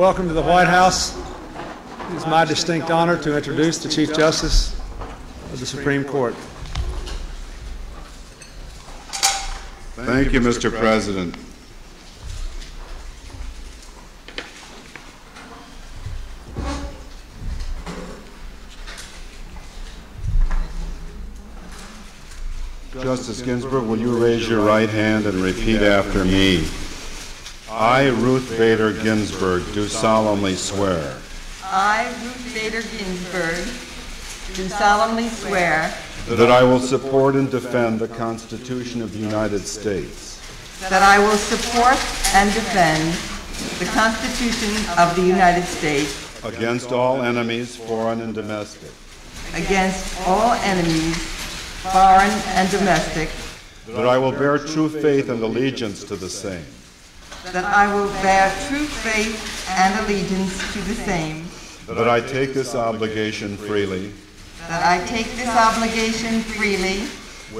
welcome to the White House. It is my distinct honor to introduce the Chief Justice of the Supreme Court. Thank you, Mr. President. Justice Ginsburg, will you raise your right hand and repeat after me? I, Ruth Bader Ginsburg, do solemnly swear. I, Ruth Bader Ginsburg, do solemnly swear that I will support and defend the Constitution of the United States. that I will support and defend the Constitution of the United States against all enemies, foreign and domestic, against all enemies, foreign and domestic, that I will bear true faith and allegiance to the same, that I will bear true faith and allegiance to the same, that I take this obligation freely. That I take this obligation freely.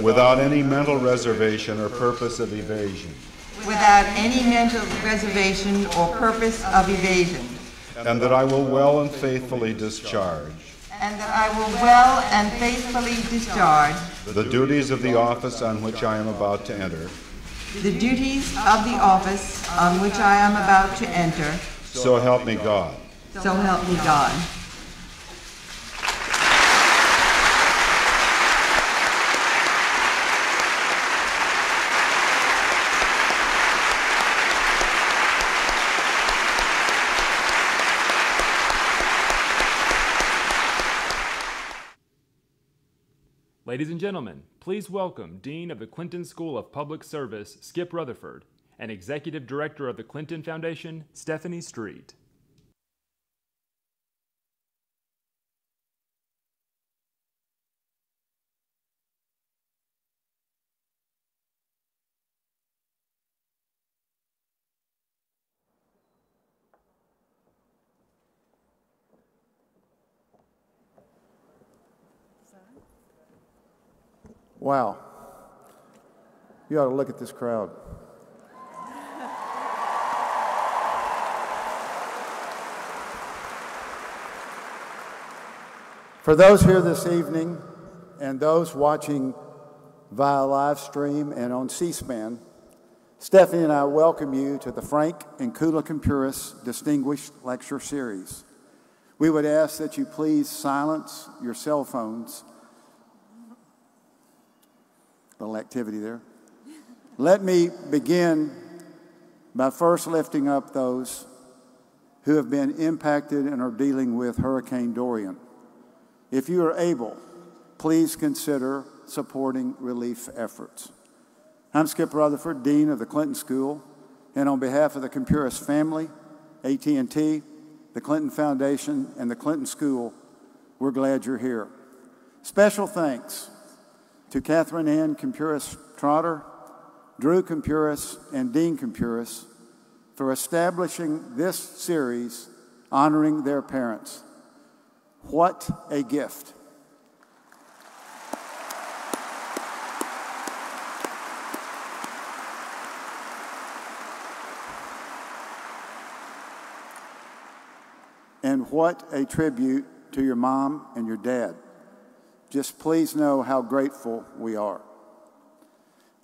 Without any mental reservation or purpose of evasion, without any mental reservation or purpose of evasion, and that I will well and faithfully discharge. And that I will well and faithfully discharge. The duties of the office on which I am about to enter, the duties of the office on which I am about to enter. so help me God. So help me God. Ladies and gentlemen, please welcome Dean of the Clinton School of Public Service, Skip Rutherford, and Executive Director of the Clinton Foundation, Stephanie Street. Wow. You ought to look at this crowd. For those here this evening and those watching via live stream and on C SPAN, Stephanie and I welcome you to the Frank and Kula Kumpuris Distinguished Lecture Series. We would ask that you please silence your cell phones little activity there. Let me begin by first lifting up those who have been impacted and are dealing with Hurricane Dorian. If you are able, please consider supporting relief efforts. I'm Skip Rutherford, Dean of the Clinton School, and on behalf of the Kumpuris family, AT&T, the Clinton Foundation, and the Clinton School, we're glad you're here. Special thanks to Catherine Ann Kumpuris Trotter, Drew Kumpuris, and Dean Kumpuris for establishing this series honoring their parents. What a gift! And what a tribute to your mom and your dad. Just please know how grateful we are.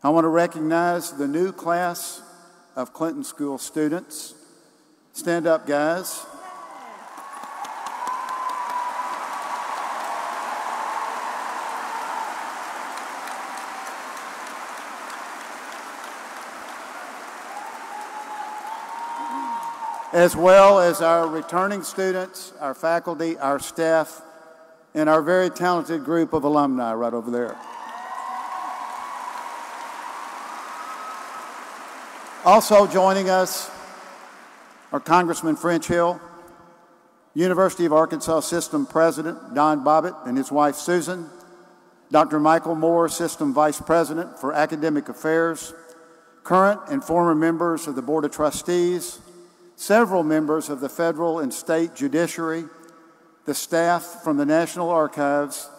I want to recognize the new class of Clinton School students. Stand up, guys. As well as our returning students, our faculty, our staff, and our very talented group of alumni right over there. Also joining us are Congressman French Hill, University of Arkansas System President Don Bobbitt and his wife Susan, Dr. Michael Moore, System Vice President for Academic Affairs, current and former members of the Board of Trustees, several members of the federal and state judiciary, the staff from the National Archives,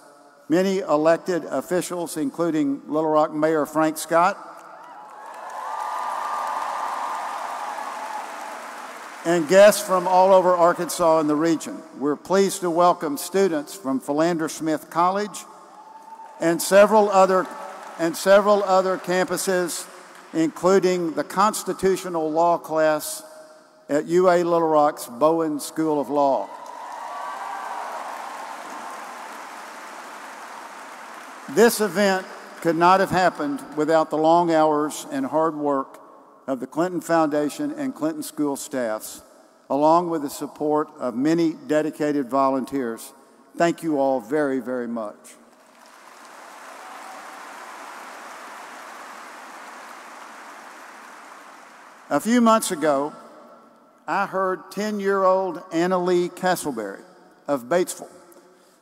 many elected officials, including Little Rock Mayor Frank Scott, and guests from all over Arkansas and the region. We're pleased to welcome students from Philander Smith College and several other and several other campuses, including the constitutional law class at UA Little Rock's Bowen School of Law. This event could not have happened without the long hours and hard work of the Clinton Foundation and Clinton School staffs, along with the support of many dedicated volunteers. Thank you all very, very much. A few months ago, I heard 10 year old Anna Lee Castleberry of Batesville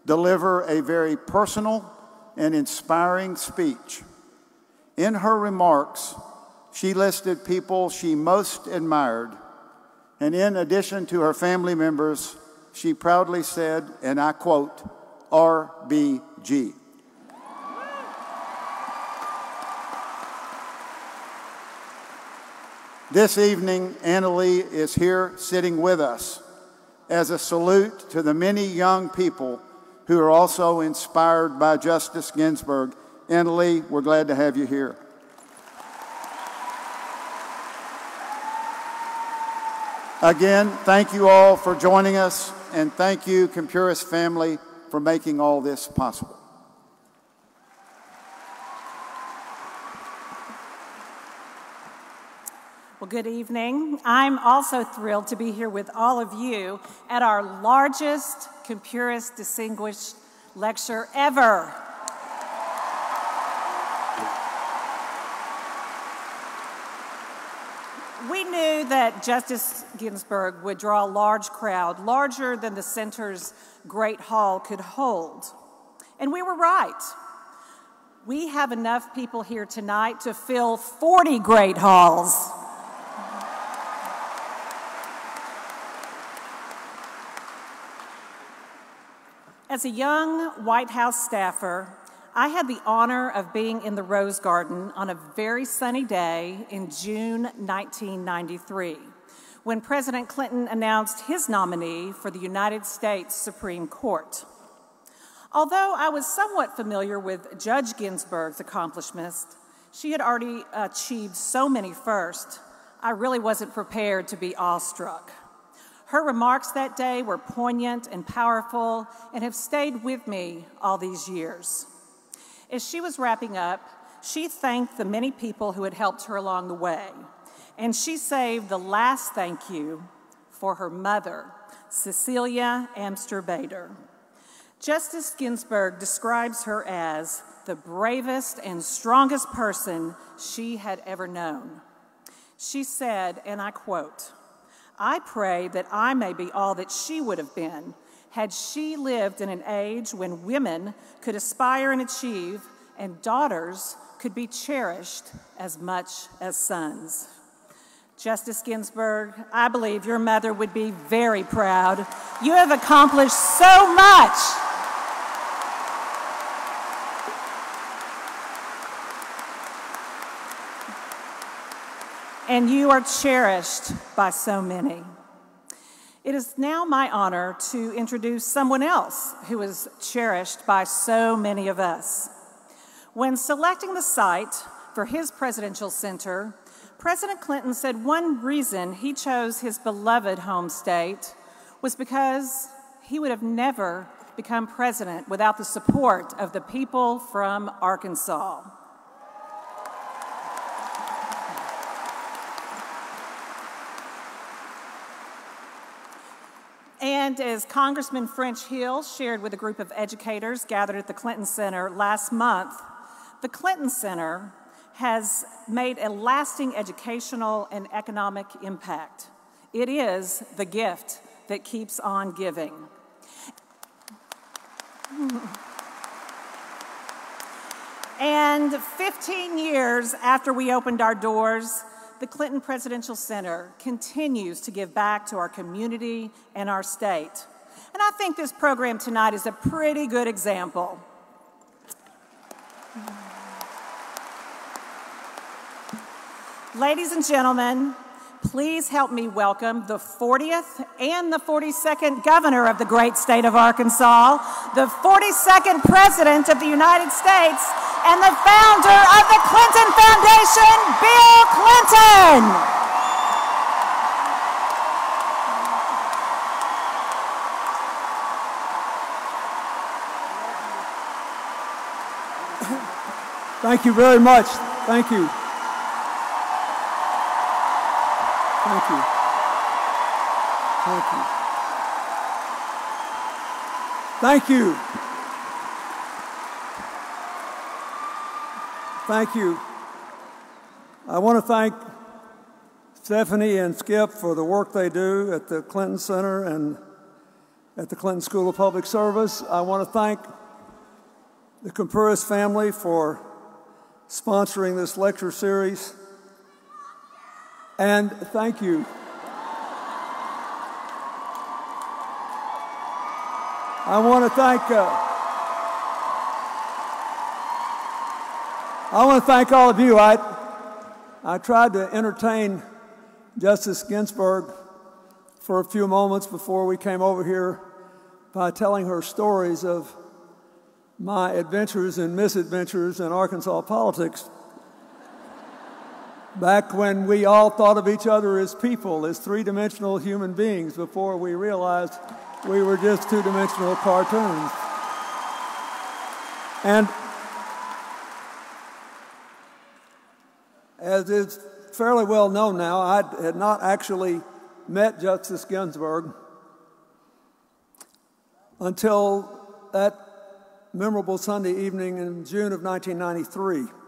deliver a very personal and inspiring speech. In her remarks, she listed people she most admired, and in addition to her family members, she proudly said, and I quote, RBG. This evening, Anna Lee is here sitting with us as a salute to the many young people who are also inspired by Justice Ginsburg. Lee, we're glad to have you here. Again, thank you all for joining us, and thank you, Kumpuris family, for making all this possible. Well, good evening. I'm also thrilled to be here with all of you at our largest Kumpuris Distinguished Lecture ever. We knew that Justice Ginsburg would draw a large crowd, larger than the center's Great Hall could hold. And we were right. We have enough people here tonight to fill 40 Great Halls. As a young White House staffer, I had the honor of being in the Rose Garden on a very sunny day in June 1993 when President Clinton announced his nominee for the United States Supreme Court. Although I was somewhat familiar with Judge Ginsburg's accomplishments, she had already achieved so many firsts, I really wasn't prepared to be awestruck. Her remarks that day were poignant and powerful and have stayed with me all these years. As she was wrapping up, she thanked the many people who had helped her along the way, and she saved the last thank you for her mother, Cecilia Amster Bader. Justice Ginsburg describes her as the bravest and strongest person she had ever known. She said, and I quote, I pray that I may be all that she would have been had she lived in an age when women could aspire and achieve, and daughters could be cherished as much as sons. Justice Ginsburg, I believe your mother would be very proud. You have accomplished so much. And you are cherished by so many. It is now my honor to introduce someone else who is cherished by so many of us. When selecting the site for his presidential center, President Clinton said one reason he chose his beloved home state was because he would have never become president without the support of the people from Arkansas. And as Congressman French Hill shared with a group of educators gathered at the Clinton Center last month, the Clinton Center has made a lasting educational and economic impact. It is the gift that keeps on giving. And 15 years after we opened our doors, the Clinton Presidential Center continues to give back to our community and our state. And I think this program tonight is a pretty good example. Ladies and gentlemen, please help me welcome the 40th and the 42nd governor of the great state of Arkansas, the 42nd president of the United States, and the founder of the Clinton Foundation, Bill Clinton. Thank you very much. Thank you. Thank you. Thank you. Thank you. Thank you. I want to thank Stephanie and Skip for the work they do at the Clinton Center and at the Clinton School of Public Service. I want to thank the Kumpuris family for sponsoring this lecture series. And thank you. I want to thank uh, I want to thank all of you. I I tried to entertain Justice Ginsburg for a few moments before we came over here by telling her stories of my adventures and misadventures in Arkansas politics. Back when we all thought of each other as people, as three dimensional human beings, before we realized we were just two dimensional cartoons. And as is fairly well known now, I had not actually met Justice Ginsburg until that memorable Sunday evening in June of 1993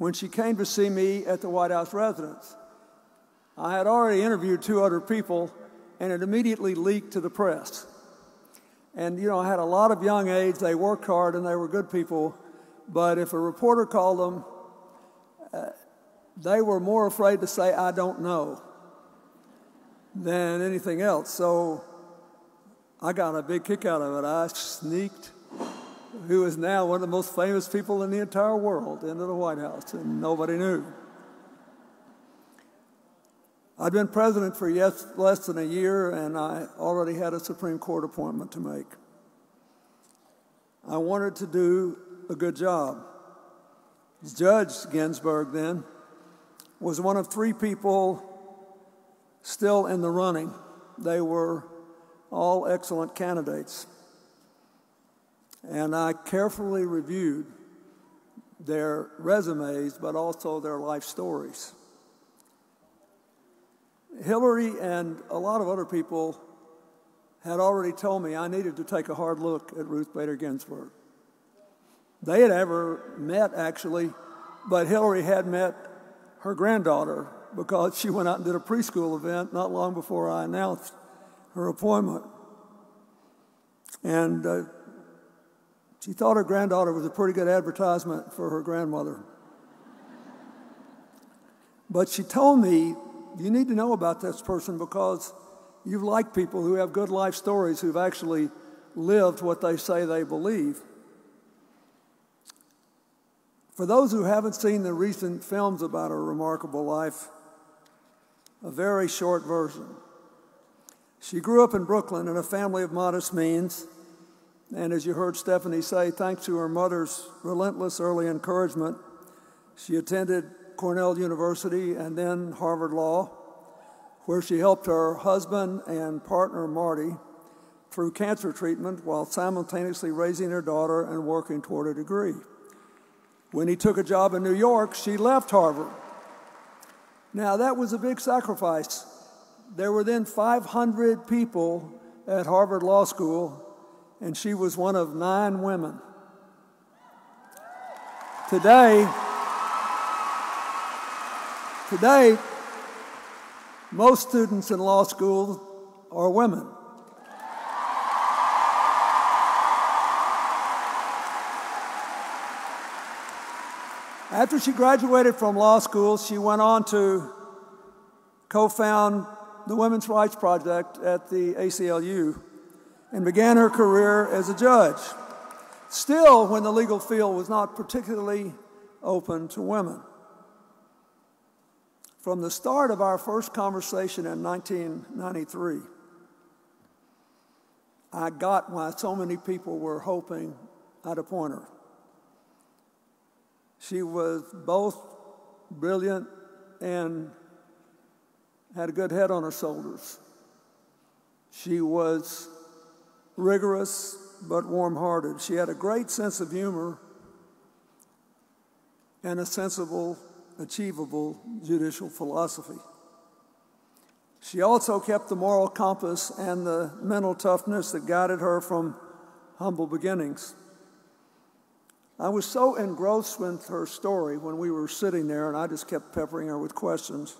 when she came to see me at the White House residence. I had already interviewed two other people, and it immediately leaked to the press. And, you know, I had a lot of young aides. They worked hard and they were good people. But if a reporter called them, uh, they were more afraid to say, I don't know, than anything else. So I got a big kick out of it. I sneaked who is now one of the most famous people in the entire world, into the White House, and nobody knew. I'd been president for yes, less than a year, and I already had a Supreme Court appointment to make. I wanted to do a good job. Judge Ginsburg then was one of three people still in the running. They were all excellent candidates. And I carefully reviewed their resumes, but also their life stories. Hillary and a lot of other people had already told me I needed to take a hard look at Ruth Bader Ginsburg. They had ever met, actually, but Hillary had met her granddaughter because she went out and did a preschool event not long before I announced her appointment. And uh, she thought her granddaughter was a pretty good advertisement for her grandmother. But she told me, you need to know about this person because you like people who have good life stories who've actually lived what they say they believe. For those who haven't seen the recent films about her remarkable life, a very short version. She grew up in Brooklyn in a family of modest means. And as you heard Stephanie say, thanks to her mother's relentless early encouragement, she attended Cornell University and then Harvard Law, where she helped her husband and partner Marty through cancer treatment while simultaneously raising her daughter and working toward a degree. When he took a job in New York, she left Harvard. Now, that was a big sacrifice. There were then 500 people at Harvard Law School and she was one of nine women. Today, today, most students in law school are women. After she graduated from law school, she went on to co found the Women's Rights Project at the ACLU and began her career as a judge, still when the legal field was not particularly open to women. From the start of our first conversation in 1993, I got why so many people were hoping I'd appoint her. She was both brilliant and had a good head on her shoulders. She was rigorous but warm hearted. She had a great sense of humor and a sensible, achievable judicial philosophy. She also kept the moral compass and the mental toughness that guided her from humble beginnings. I was so engrossed with her story when we were sitting there, and I just kept peppering her with questions,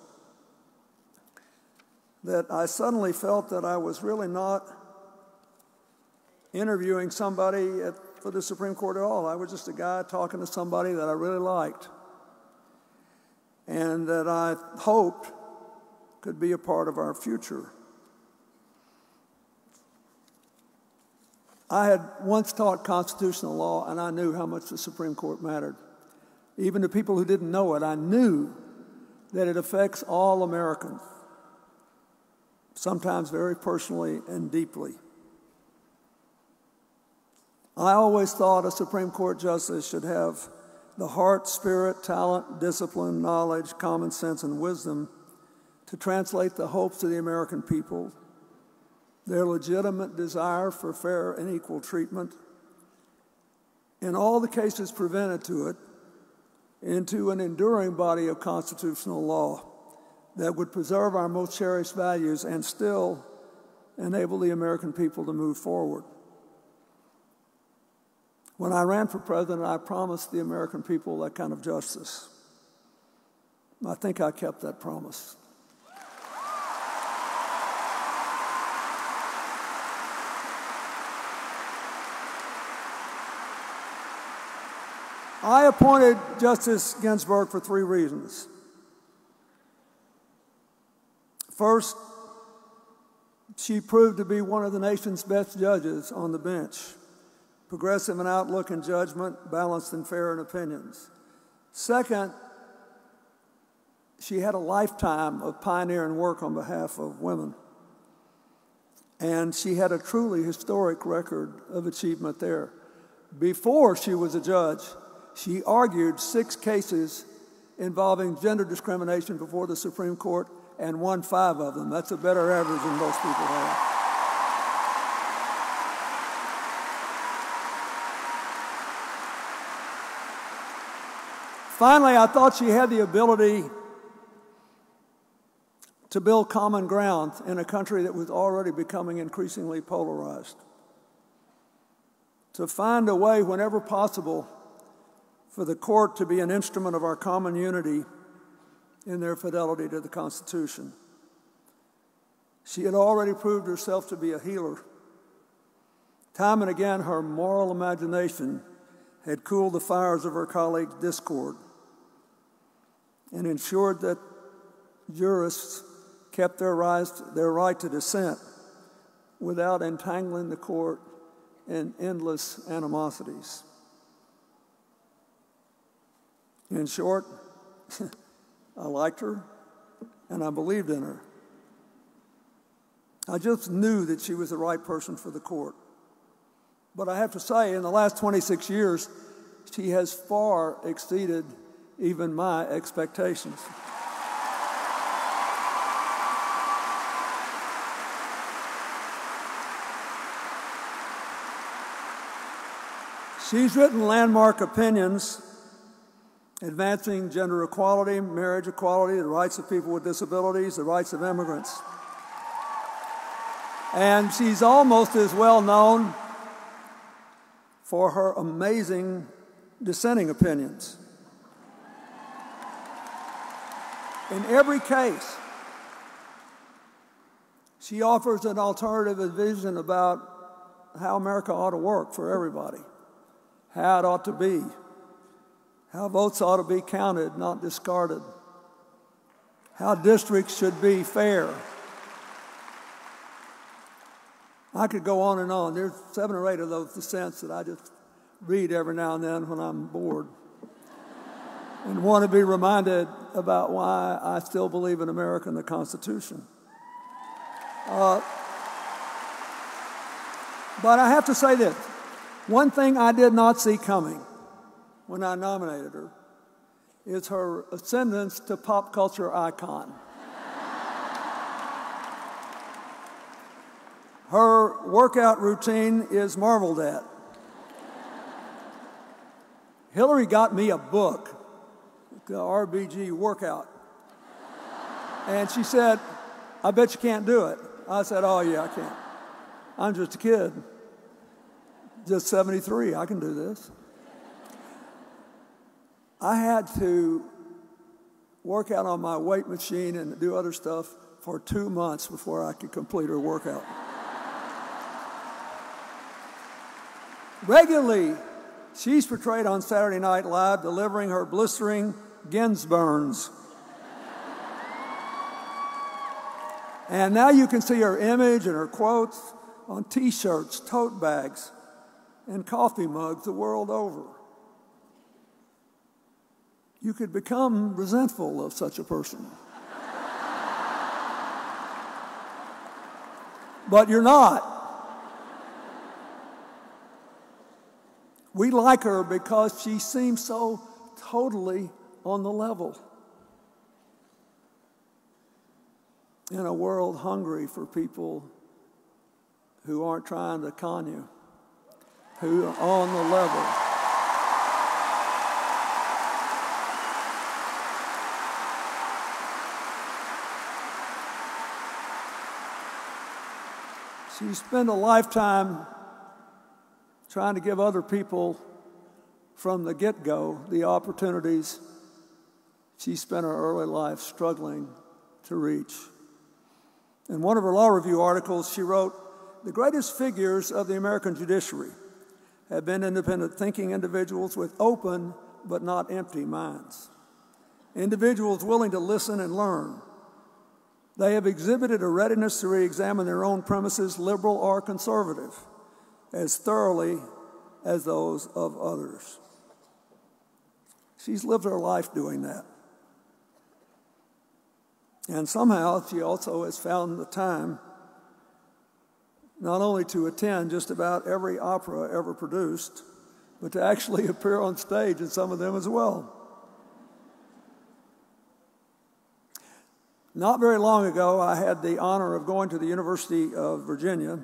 that I suddenly felt that I was really not interviewing somebody at, for the Supreme Court at all. I was just a guy talking to somebody that I really liked and that I hoped could be a part of our future. I had once taught constitutional law, and I knew how much the Supreme Court mattered. Even to people who didn't know it, I knew that it affects all Americans, sometimes very personally and deeply. I always thought a Supreme Court justice should have the heart, spirit, talent, discipline, knowledge, common sense, and wisdom to translate the hopes of the American people, their legitimate desire for fair and equal treatment, and all the cases prevented to it, into an enduring body of constitutional law that would preserve our most cherished values and still enable the American people to move forward. When I ran for president, I promised the American people that kind of justice. I think I kept that promise. I appointed Justice Ginsburg for three reasons. First, she proved to be one of the nation's best judges on the bench, progressive in outlook and judgment, balanced and fair in opinions. Second, she had a lifetime of pioneering work on behalf of women. And she had a truly historic record of achievement there. Before she was a judge, she argued six cases involving gender discrimination before the Supreme Court and won five of them. That's a better average than most people have. Finally, I thought she had the ability to build common ground in a country that was already becoming increasingly polarized. To find a way, whenever possible, for the court to be an instrument of our common unity in their fidelity to the Constitution. She had already proved herself to be a healer. Time and again, her moral imagination had cooled the fires of her colleagues' discord and ensured that jurists kept their, rise, their right to dissent without entangling the court in endless animosities. In short, I liked her and I believed in her. I just knew that she was the right person for the court. But I have to say, in the last 26 years, she has far exceeded even my expectations. She's written landmark opinions advancing gender equality, marriage equality, the rights of people with disabilities, the rights of immigrants. And she's almost as well known for her amazing dissenting opinions. In every case, she offers an alternative vision about how America ought to work for everybody, how it ought to be, how votes ought to be counted, not discarded, how districts should be fair. I could go on and on. There's seven or eight of those dissents that I just read every now and then when I'm bored. And want to be reminded about why I still believe in America and the Constitution. Uh, but I have to say this one thing I did not see coming when I nominated her is her ascendance to pop culture icon. her workout routine is marveled at. Hillary got me a book, the RBG workout. And she said, I bet you can't do it. I said, Oh, yeah, I can. I'm just a kid, just 73. I can do this. I had to work out on my weight machine and do other stuff for two months before I could complete her workout. Regularly, she's portrayed on Saturday Night Live delivering her blistering Ginsburns. and now you can see her image and her quotes on t shirts, tote bags, and coffee mugs the world over. You could become resentful of such a person. but you're not. We like her because she seems so totally on the level. In a world hungry for people who aren't trying to con you, who are on the level. So you spend a lifetime trying to give other people from the get go the opportunities she spent her early life struggling to reach. In one of her law review articles, she wrote The greatest figures of the American judiciary have been independent thinking individuals with open but not empty minds, individuals willing to listen and learn. They have exhibited a readiness to re examine their own premises, liberal or conservative as thoroughly as those of others. She's lived her life doing that. And somehow she also has found the time not only to attend just about every opera ever produced, but to actually appear on stage in some of them as well. Not very long ago, I had the honor of going to the University of Virginia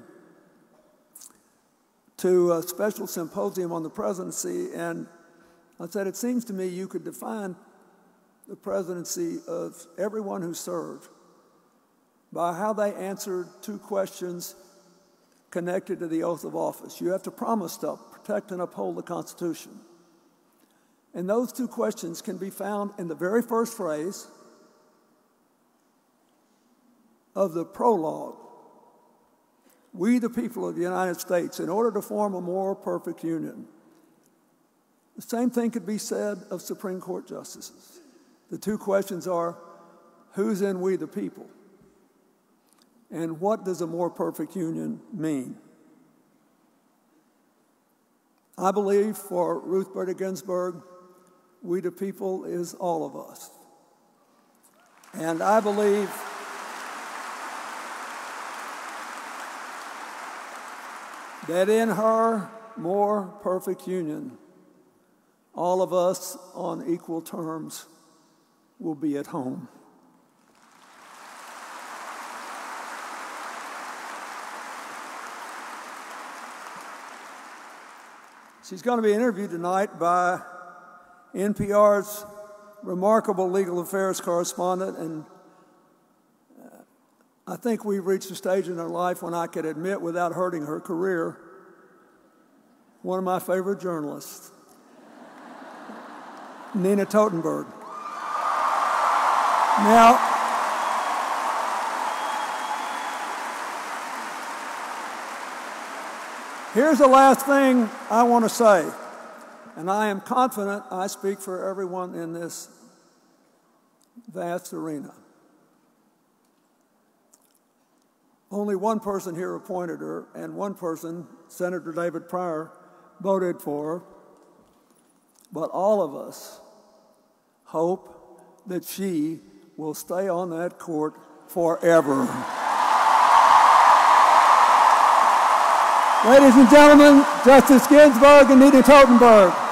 to a special symposium on the presidency, and I said, It seems to me you could define the presidency of everyone who served by how they answered two questions connected to the oath of office. You have to promise to protect and uphold the Constitution. And those two questions can be found in the very first phrase of the prologue we, the people of the United States, in order to form a more perfect union. The same thing could be said of Supreme Court justices. The two questions are who's in we, the people? And what does a more perfect union mean? I believe for Ruth Bader Ginsburg, we the people is all of us. And I believe that in her more perfect union, all of us on equal terms will be at home. She's going to be interviewed tonight by NPR's remarkable legal affairs correspondent and uh, I think we've reached a stage in her life when I could admit without hurting her career, one of my favorite journalists, Nina Totenberg. Now, here's the last thing I want to say, and I am confident I speak for everyone in this vast arena. Only one person here appointed her, and one person, Senator David Pryor, voted for her. But all of us hope that she will stay on that court forever. Ladies and gentlemen, Justice Ginsburg and Nina Totenberg.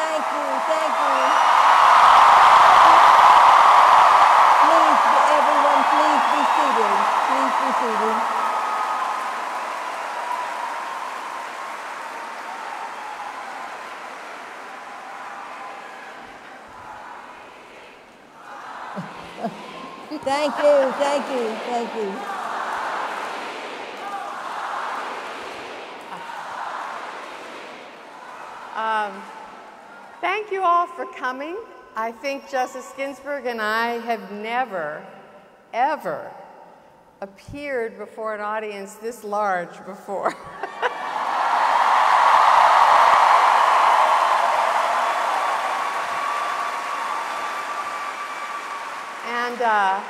Thank you, thank you. Please, everyone, please be seated. Please be seated. Thank you, thank you, thank you. Thank you all for coming. I think Justice Ginsburg and I have never, ever appeared before an audience this large before. and uh,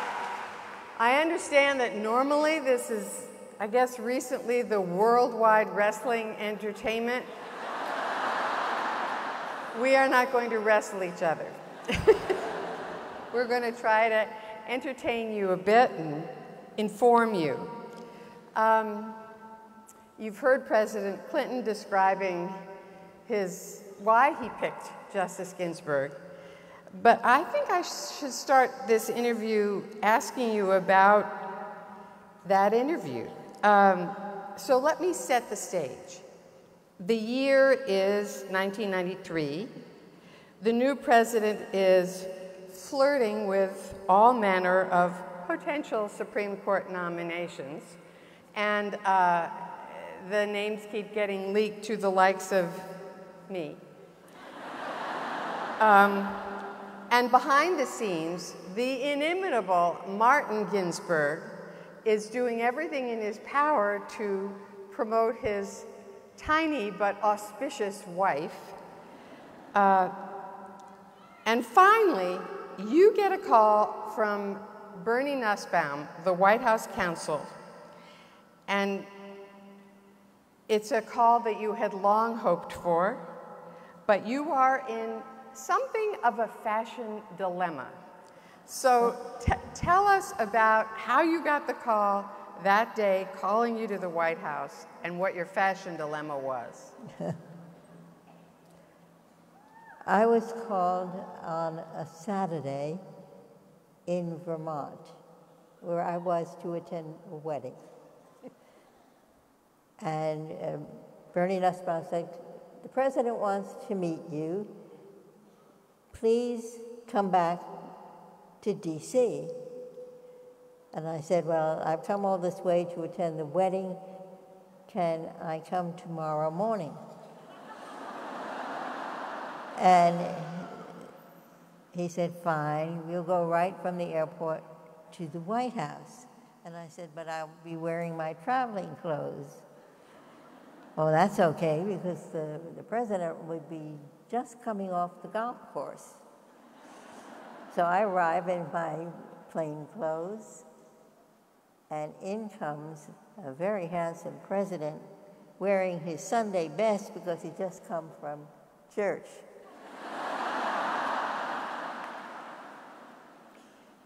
I understand that normally this is, I guess, recently the worldwide wrestling entertainment. We are not going to wrestle each other. We're going to try to entertain you a bit and inform you. Um, you've heard President Clinton describing his why he picked Justice Ginsburg, but I think I should start this interview asking you about that interview. Um, so let me set the stage. The year is 1993. The new president is flirting with all manner of potential Supreme Court nominations, and uh, the names keep getting leaked to the likes of me. Um, and behind the scenes, the inimitable Martin Ginsburg is doing everything in his power to promote his tiny but auspicious wife. Uh, and finally, you get a call from Bernie Nussbaum, the White House counsel, and it's a call that you had long hoped for, but you are in something of a fashion dilemma. So tell us about how you got the call that day calling you to the White House and what your fashion dilemma was. I was called on a Saturday in Vermont, where I was to attend a wedding. and um, Bernie Nussbaum said, the president wants to meet you. Please come back to D.C. And I said, Well, I've come all this way to attend the wedding. Can I come tomorrow morning? and he said, Fine, we'll go right from the airport to the White House. And I said, But I'll be wearing my traveling clothes. Oh, that's okay, because the, the president would be just coming off the golf course. So I arrive in my plain clothes and in comes a very handsome president wearing his Sunday best because he just come from church.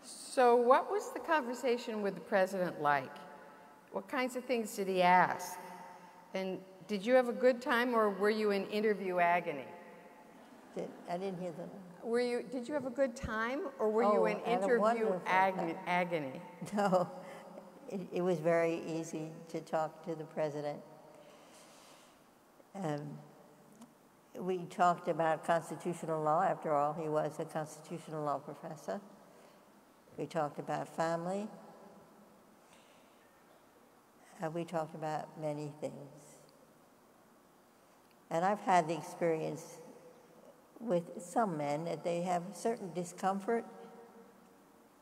So, what was the conversation with the president like? What kinds of things did he ask? And did you have a good time or were you in interview agony? Did, I didn't hear the. Were you, did you have a good time, or were you Oh, in I had a interview agony? agony? No, it, it was very easy to talk to the president. Um, we talked about constitutional law. After all, he was a constitutional law professor. We talked about family. Uh, we talked about many things. And I've had the experience with some men that they have certain discomfort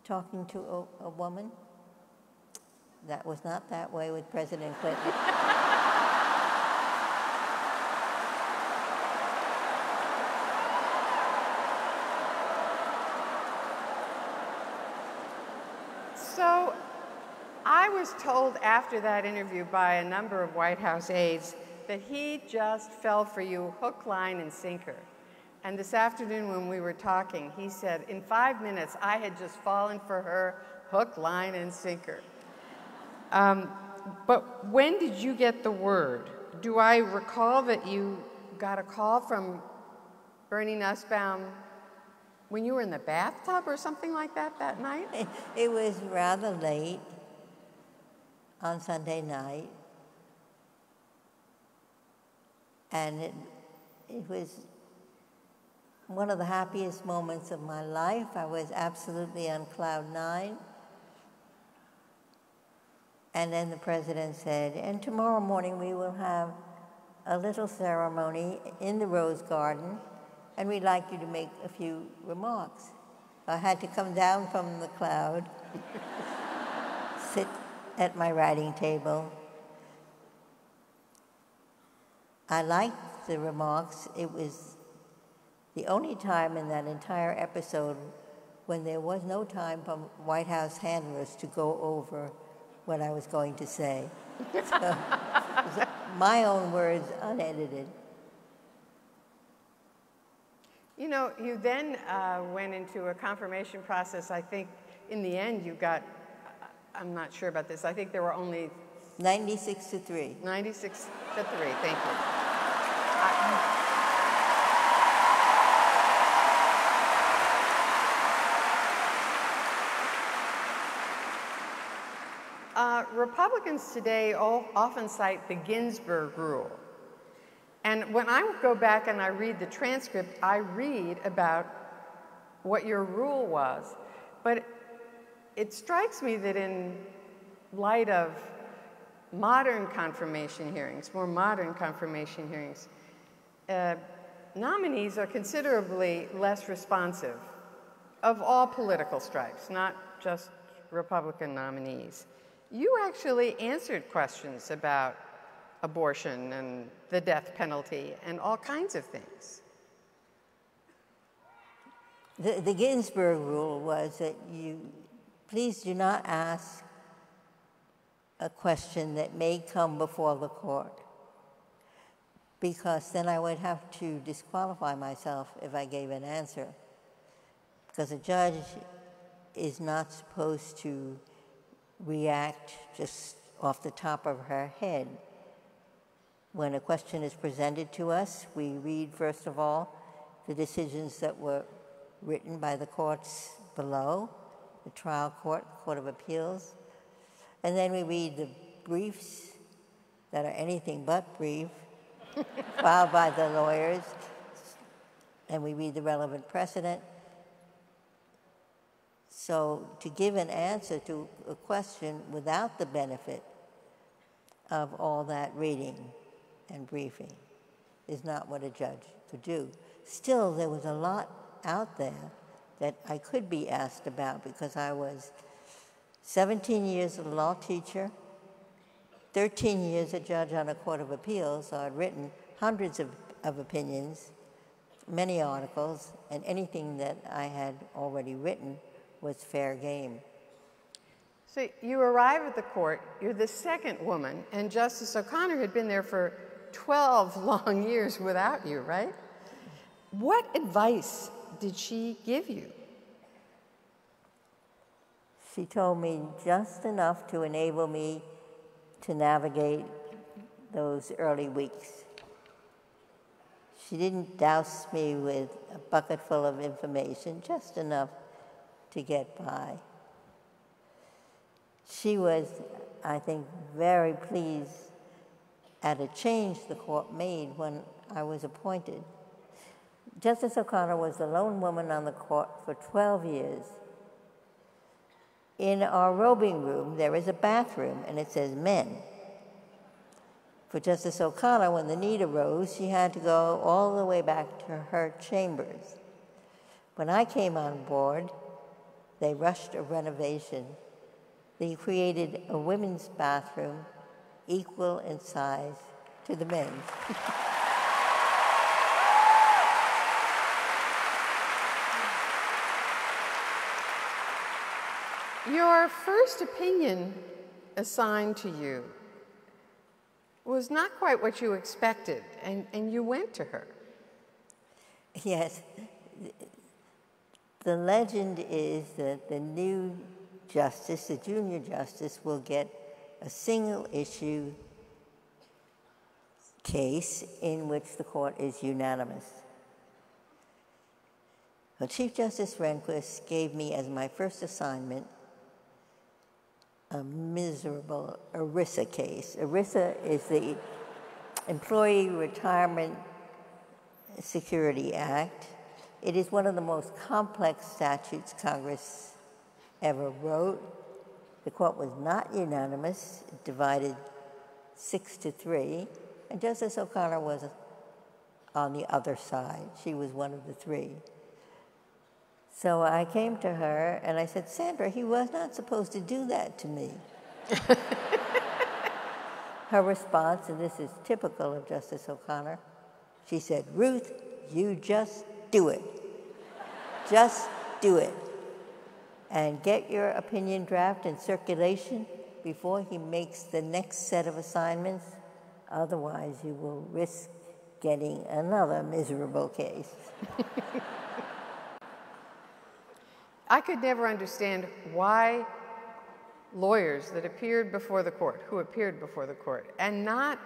talking to a, a woman. That was not that way with President Clinton. So I was told after that interview by a number of White House aides that he just fell for you hook, line, and sinker. And this afternoon when we were talking, he said, in five minutes, I had just fallen for her hook, line, and sinker. Um, but when did you get the word? Do I recall that you got a call from Bernie Nussbaum when you were in the bathtub or something like that that night? It, was rather late on Sunday night, and it, it was one of the happiest moments of my life. I was absolutely on cloud nine. And then the president said, and tomorrow morning we will have a little ceremony in the Rose Garden, and we'd like you to make a few remarks. I had to come down from the cloud, sit at my writing table. I liked the remarks. It was the only time in that entire episode when there was no time for White House handlers to go over what I was going to say. So, my own words, unedited. You know, you then uh, went into a confirmation process. I think in the end you got, I'm not sure about this, I think there were only 96 to 3. 96 to 3. Thank you. I- Republicans today often cite the Ginsburg rule. And when I go back and I read the transcript, I read about what your rule was. But it strikes me that in light of modern confirmation hearings, more modern confirmation hearings, uh, nominees are considerably less responsive of all political stripes, not just Republican nominees. You actually answered questions about abortion and the death penalty and all kinds of things. The, the Ginsburg rule was that you please do not ask a question that may come before the court because then I would have to disqualify myself if I gave an answer. Because a judge is not supposed to react just off the top of her head. When a question is presented to us, we read, first of all, the decisions that were written by the courts below, the trial court, Court of Appeals, and then we read the briefs that are anything but brief, filed by the lawyers, and we read the relevant precedent. So to give an answer to a question without the benefit of all that reading and briefing is not what a judge could do. Still, there was a lot out there that I could be asked about because I was 17 years a law teacher, 13 years a judge on a court of appeals, so I'd written hundreds of, of opinions, many articles, and anything that I had already written was fair game. So you arrive at the court, you're the second woman, and Justice O'Connor had been there for 12 long years without you, right? What advice did she give you? She told me just enough to enable me to navigate those early weeks. She didn't douse me with a bucket full of information, just enough to get by. She was, I think, very pleased at a change the court made when I was appointed. Justice O'Connor was the lone woman on the court for 12 years. In our robing room, there is a bathroom, and it says men. For Justice O'Connor, when the need arose, she had to go all the way back to her chambers. When I came on board, they rushed a renovation. They created a women's bathroom equal in size to the men's. Your first opinion assigned to you was not quite what you expected, and, and you went to her. Yes. The legend is that the new justice, the junior justice, will get a single issue case in which the court is unanimous. Well, Chief Justice Rehnquist gave me as my first assignment a miserable ERISA case. ERISA is the Employee Retirement Security Act. It is one of the most complex statutes Congress ever wrote. The court was not unanimous, it divided six to three, and Justice O'Connor was on the other side. She was one of the three. So I came to her and I said, Sandra, he was not supposed to do that to me. her response, and this is typical of Justice O'Connor, she said, Ruth, you just do it. just do it. And get your opinion draft in circulation before he makes the next set of assignments. Otherwise, you will risk getting another miserable case. I could never understand why lawyers that appeared before the court, who appeared before the court, and not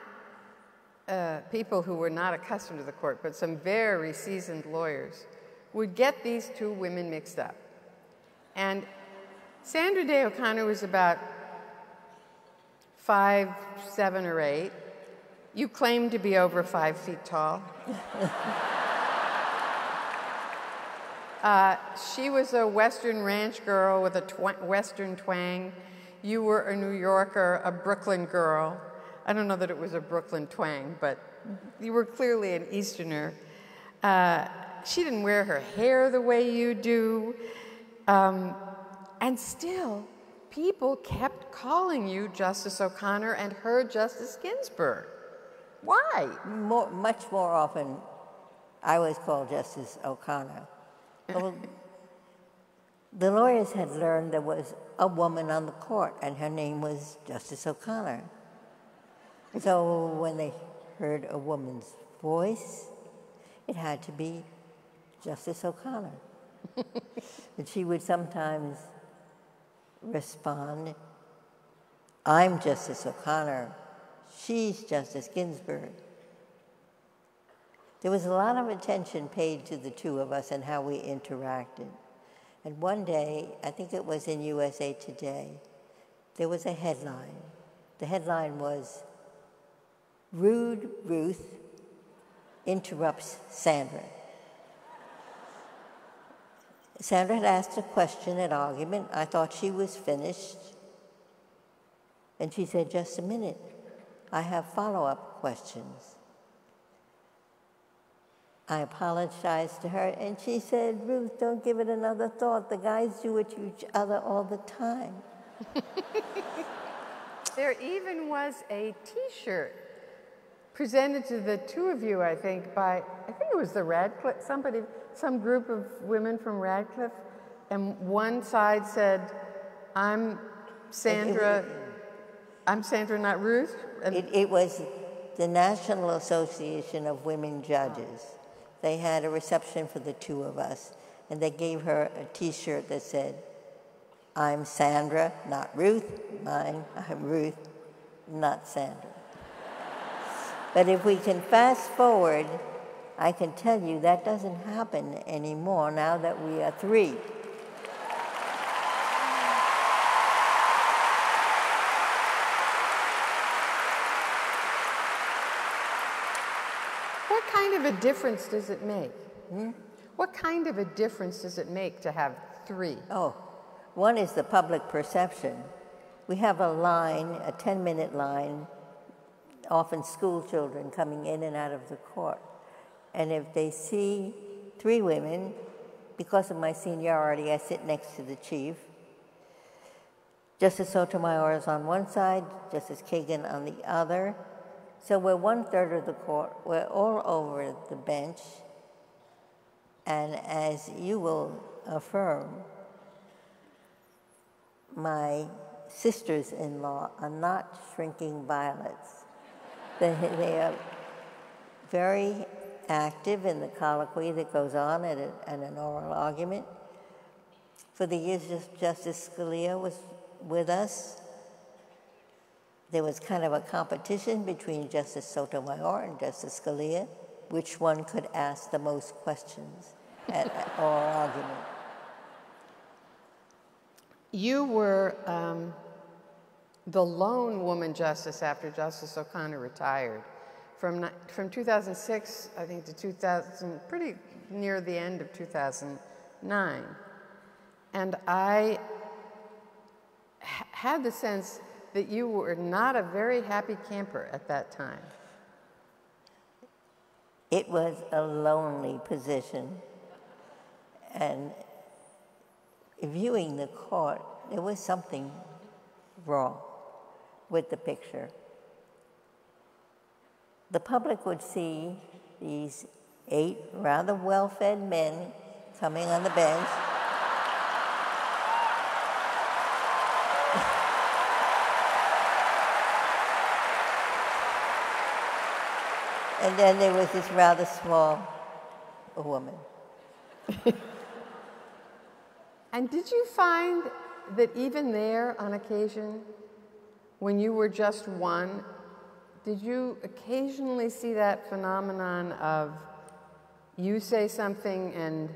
uh, people who were not accustomed to the court, but some very seasoned lawyers, would get these two women mixed up. And Sandra Day O'Connor was about five, seven, or eight. You claim to be over five feet tall. Uh, she was a Western ranch girl with a tw Western twang. You were a New Yorker, a Brooklyn girl. I don't know that it was a Brooklyn twang, but you were clearly an Easterner. Uh, she didn't wear her hair the way you do. Um, and still, people kept calling you Justice O'Connor and her Justice Ginsburg. Why? More, much more often, I was called Justice O'Connor. Well, the lawyers had learned there was a woman on the court, and her name was Justice O'Connor. So when they heard a woman's voice, it had to be Justice O'Connor. and she would sometimes respond, I'm Justice O'Connor, she's Justice Ginsburg. There was a lot of attention paid to the two of us and how we interacted. And one day, I think it was in USA Today, there was a headline. The headline was Rude Ruth interrupts Sandra. Sandra had asked a question at argument. I thought she was finished. And she said, Just a minute. I have follow up questions. I apologized to her, and she said, Ruth, don't give it another thought. The guys do it to each other all the time. there even was a T-shirt presented to the two of you, I think, by I think it was the Radcliffe, somebody, some group of women from Radcliffe, and one side said, "I'm Sandra, I'm Sandra, not Ruth." It, it, was the National Association of Women Judges they had a reception for the two of us, and they gave her a T-shirt that said, "I'm Sandra, not Ruth. Mine, I'm Ruth, not Sandra." But if we can fast forward I can tell you that doesn't happen anymore now that we are three. What kind of a difference does it make? Hmm? What kind of a difference does it make to have three? Oh, one is the public perception. We have a line, a 10 minute line, often school children coming in and out of the court. And if they see three women, because of my seniority, I sit next to the chief. Justice Sotomayor is on one side, Justice Kagan on the other. So we're one third of the court, we're all over the bench. And as you will affirm, my sisters in law are not shrinking violets. They, are very active in the colloquy that goes on at, a, at an oral argument. For the years just Justice Scalia was with us, there was kind of a competition between Justice Sotomayor and Justice Scalia, which one could ask the most questions at oral argument. You were um, the lone woman justice after Justice O'Connor retired. From, from 2006, I think, to 2000, pretty near the end of 2009. And I had the sense that you were not a very happy camper at that time. It was a lonely position. And viewing the court, there was something wrong with the picture. The public would see these eight rather well fed men coming on the bench. and then there was this rather small woman. And did you find that even there, on occasion, when you were just one, did you occasionally see that phenomenon of you say something and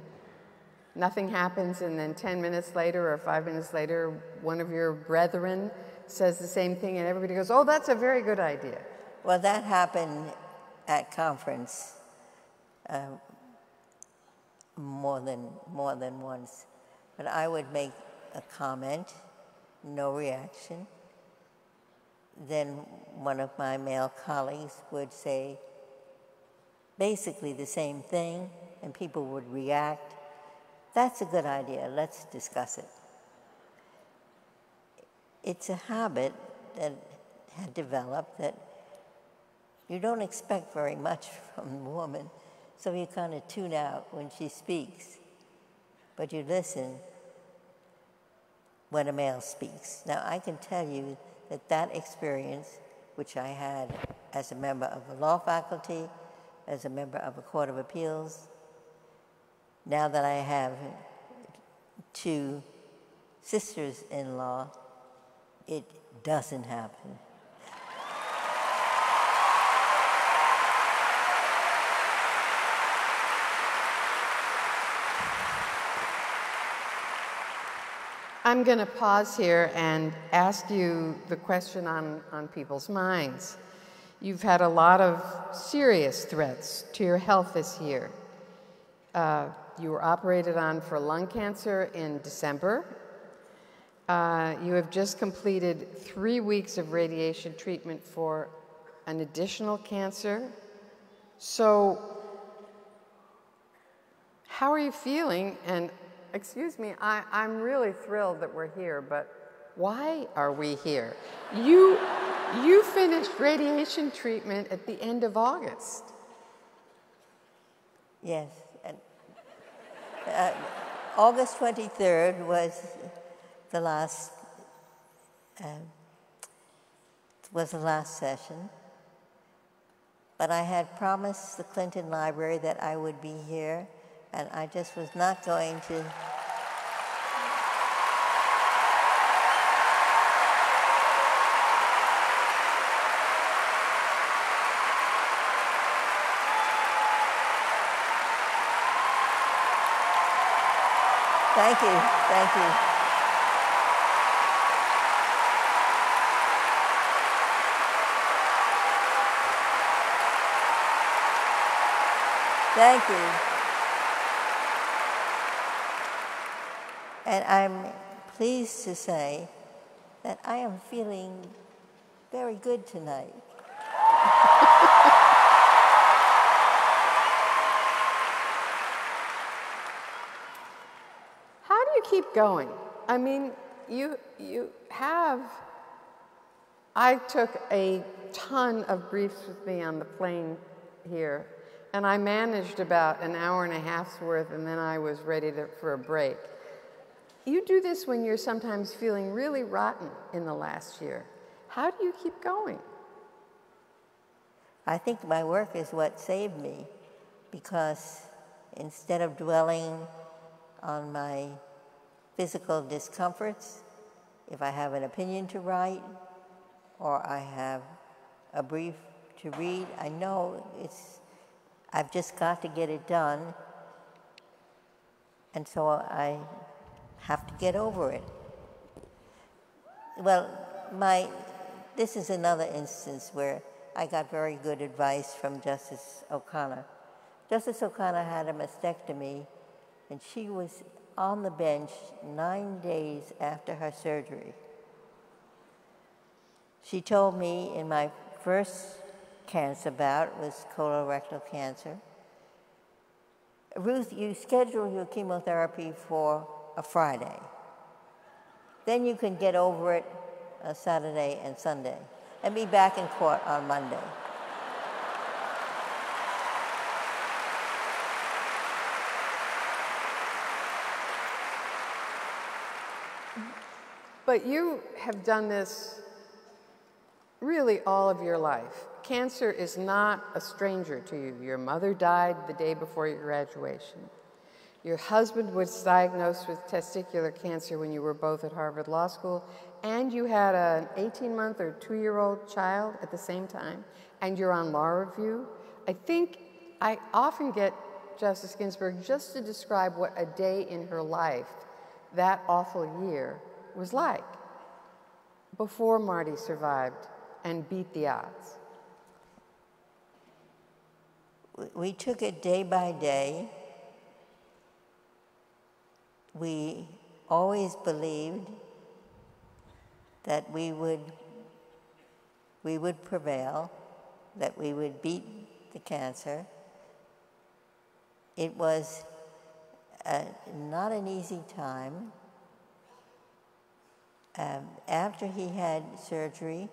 nothing happens, and then 10 minutes later or five minutes later, one of your brethren says the same thing, and everybody goes, Oh, that's a very good idea? Well, that happened at conference uh, more than more than once. But I would make a comment, no reaction. Then one of my male colleagues would say basically the same thing, and people would react. That's a good idea. Let's discuss it. It's a habit that had developed that you don't expect very much from a woman, so you kind of tune out when she speaks, but you listen when a male speaks. Now, I can tell you that that experience, which I had as a member of the law faculty, as a member of a court of appeals, now that I have two sisters in law, it doesn't happen. I'm going to pause here and ask you the question on, on people's minds. You've had a lot of serious threats to your health this year. Uh, you were operated on for lung cancer in December. Uh, you have just completed three weeks of radiation treatment for an additional cancer. So, how are you feeling? And excuse me, I, I'm really thrilled that we're here, but why are we here? You, you finished radiation treatment at the end of August. Yes. And, uh, August 23rd was the last uh, was the last session. But I had promised the Clinton Library that I would be here, and I just was not going to. Thank you, thank you. Thank you. And I'm pleased to say that I am feeling very good tonight. How do you keep going? I mean, you, you have. I took a ton of briefs with me on the plane here, and I managed about an hour and a half's worth, and then I was ready to, for a break. You do this when you're sometimes feeling really rotten in the last year. How do you keep going? I think my work is what saved me because instead of dwelling on my physical discomforts, if I have an opinion to write or I have a brief to read, I know it's, I've just got to get it done. And so I have to get over it. Well, my, this is another instance where I got very good advice from Justice O'Connor. Justice O'Connor had a mastectomy, and she was on the bench nine days after her surgery. She told me in my first cancer bout was colorectal cancer. Ruth, you schedule your chemotherapy for a Friday. Then you can get over it a Saturday and Sunday and be back in court on Monday. But you have done this really all of your life. Cancer is not a stranger to you. Your mother died the day before your graduation. Your husband was diagnosed with testicular cancer when you were both at Harvard Law School, and you had an 18 month or two year old child at the same time, and you're on law review. I think I often get Justice Ginsburg just to describe what a day in her life that awful year was like before Marty survived and beat the odds. We took it day by day. We always believed that we would, we would prevail, that we would beat the cancer. It was uh, not an easy time. Um, after he had surgery,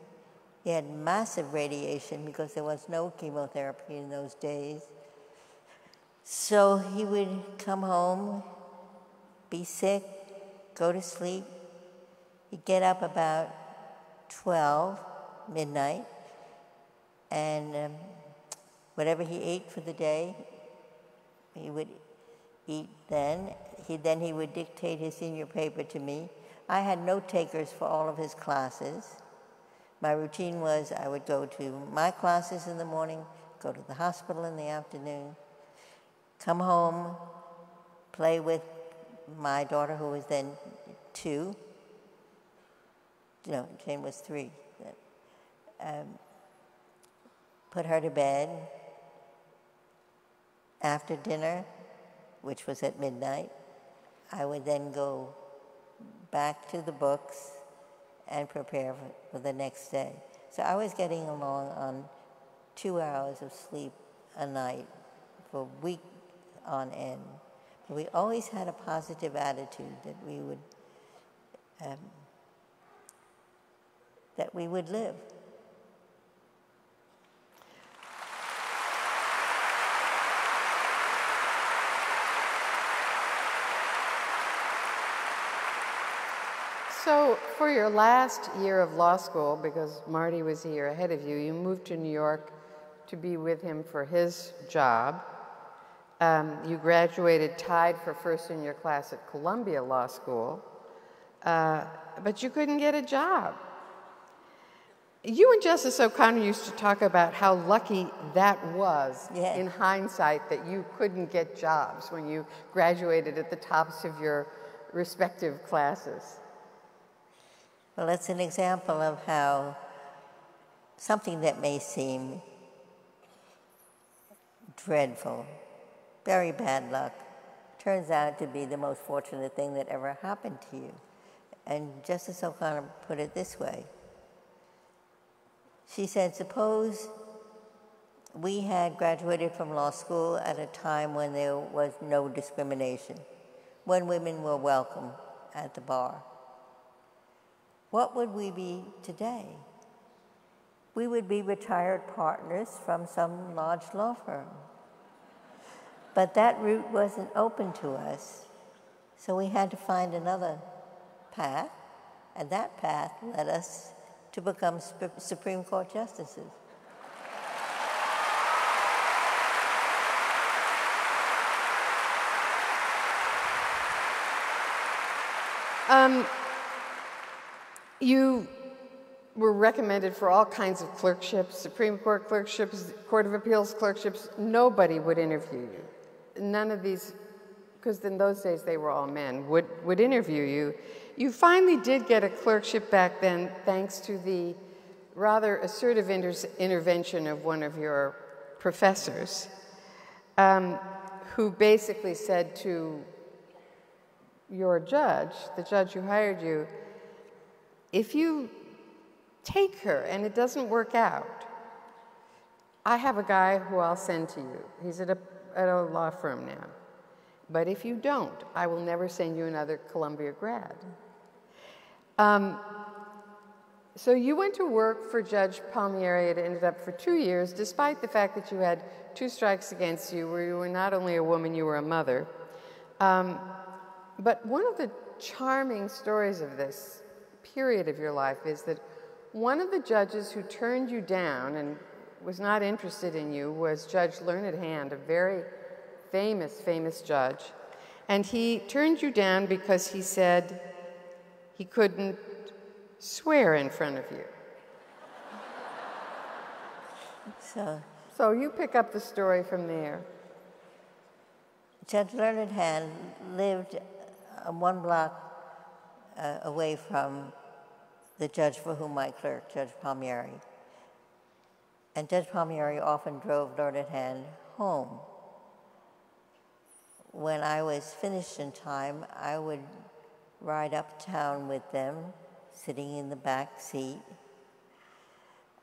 he had massive radiation because there was no chemotherapy in those days. So he would come home, be sick, go to sleep. He'd get up about 12, midnight, and um, whatever he ate for the day, he would eat then. He, then he would dictate his senior paper to me. I had note takers for all of his classes. My routine was I would go to my classes in the morning, go to the hospital in the afternoon, come home, play with my daughter, who was then two. No, Jane was three. Um, put her to bed. After dinner, which was at midnight, I would then go back to the books and prepare for, for the next day. So I was getting along on two hours of sleep a night for a week on end. We always had a positive attitude that we would um, that we would live. So, for your last year of law school, because Marty was a year ahead of you, you moved to New York to be with him for his job. Um, you graduated tied for first in your class at Columbia Law School, uh, but you couldn't get a job. You and Justice O'Connor used to talk about how lucky that was Yeah. in hindsight that you couldn't get jobs when you graduated at the tops of your respective classes. Well, it's an example of how something that may seem dreadful, very bad luck, turns out to be the most fortunate thing that ever happened to you. And Justice O'Connor put it this way She said, Suppose we had graduated from law school at a time when there was no discrimination, when women were welcome at the bar. What would we be today? We would be retired partners from some large law firm. But that route wasn't open to us, so we had to find another path, and that path led us to become Supreme Court justices. Um, you were recommended for all kinds of clerkships, Supreme Court clerkships, Court of Appeals clerkships. Nobody would interview you. None of these, because in those days they were all men, would, would interview you. You finally did get a clerkship back then thanks to the rather assertive inter intervention of one of your professors, um, who basically said to your judge, the judge who hired you, if you take her and it doesn't work out, I have a guy who I'll send to you. He's at a, at a law firm now. But if you don't, I will never send you another Columbia grad. Um, so you went to work for Judge Palmieri. It ended up for two years, despite the fact that you had two strikes against you, where you were not only a woman, you were a mother. Um, but one of the charming stories of this period of your life is that one of the judges who turned you down and was not interested in you was Judge Learned Hand, a very famous, famous judge. And he turned you down because he said he couldn't swear in front of you. So, so you pick up the story from there. Judge Learned Hand lived uh, one block uh, away from the judge for whom I clerked, Judge Palmieri. And Judge Palmieri often drove Learned Hand home. When I was finished in time, I would ride uptown with them, sitting in the back seat.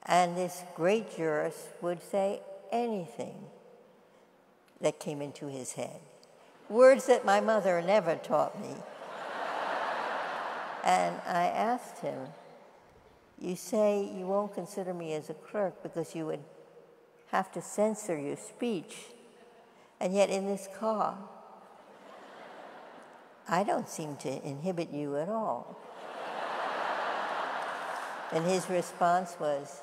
And this great jurist would say anything that came into his head words that my mother never taught me. and I asked him, You say you won't consider me as a clerk because you would have to censor your speech. And yet, in this car, I don't seem to inhibit you at all. and his response was,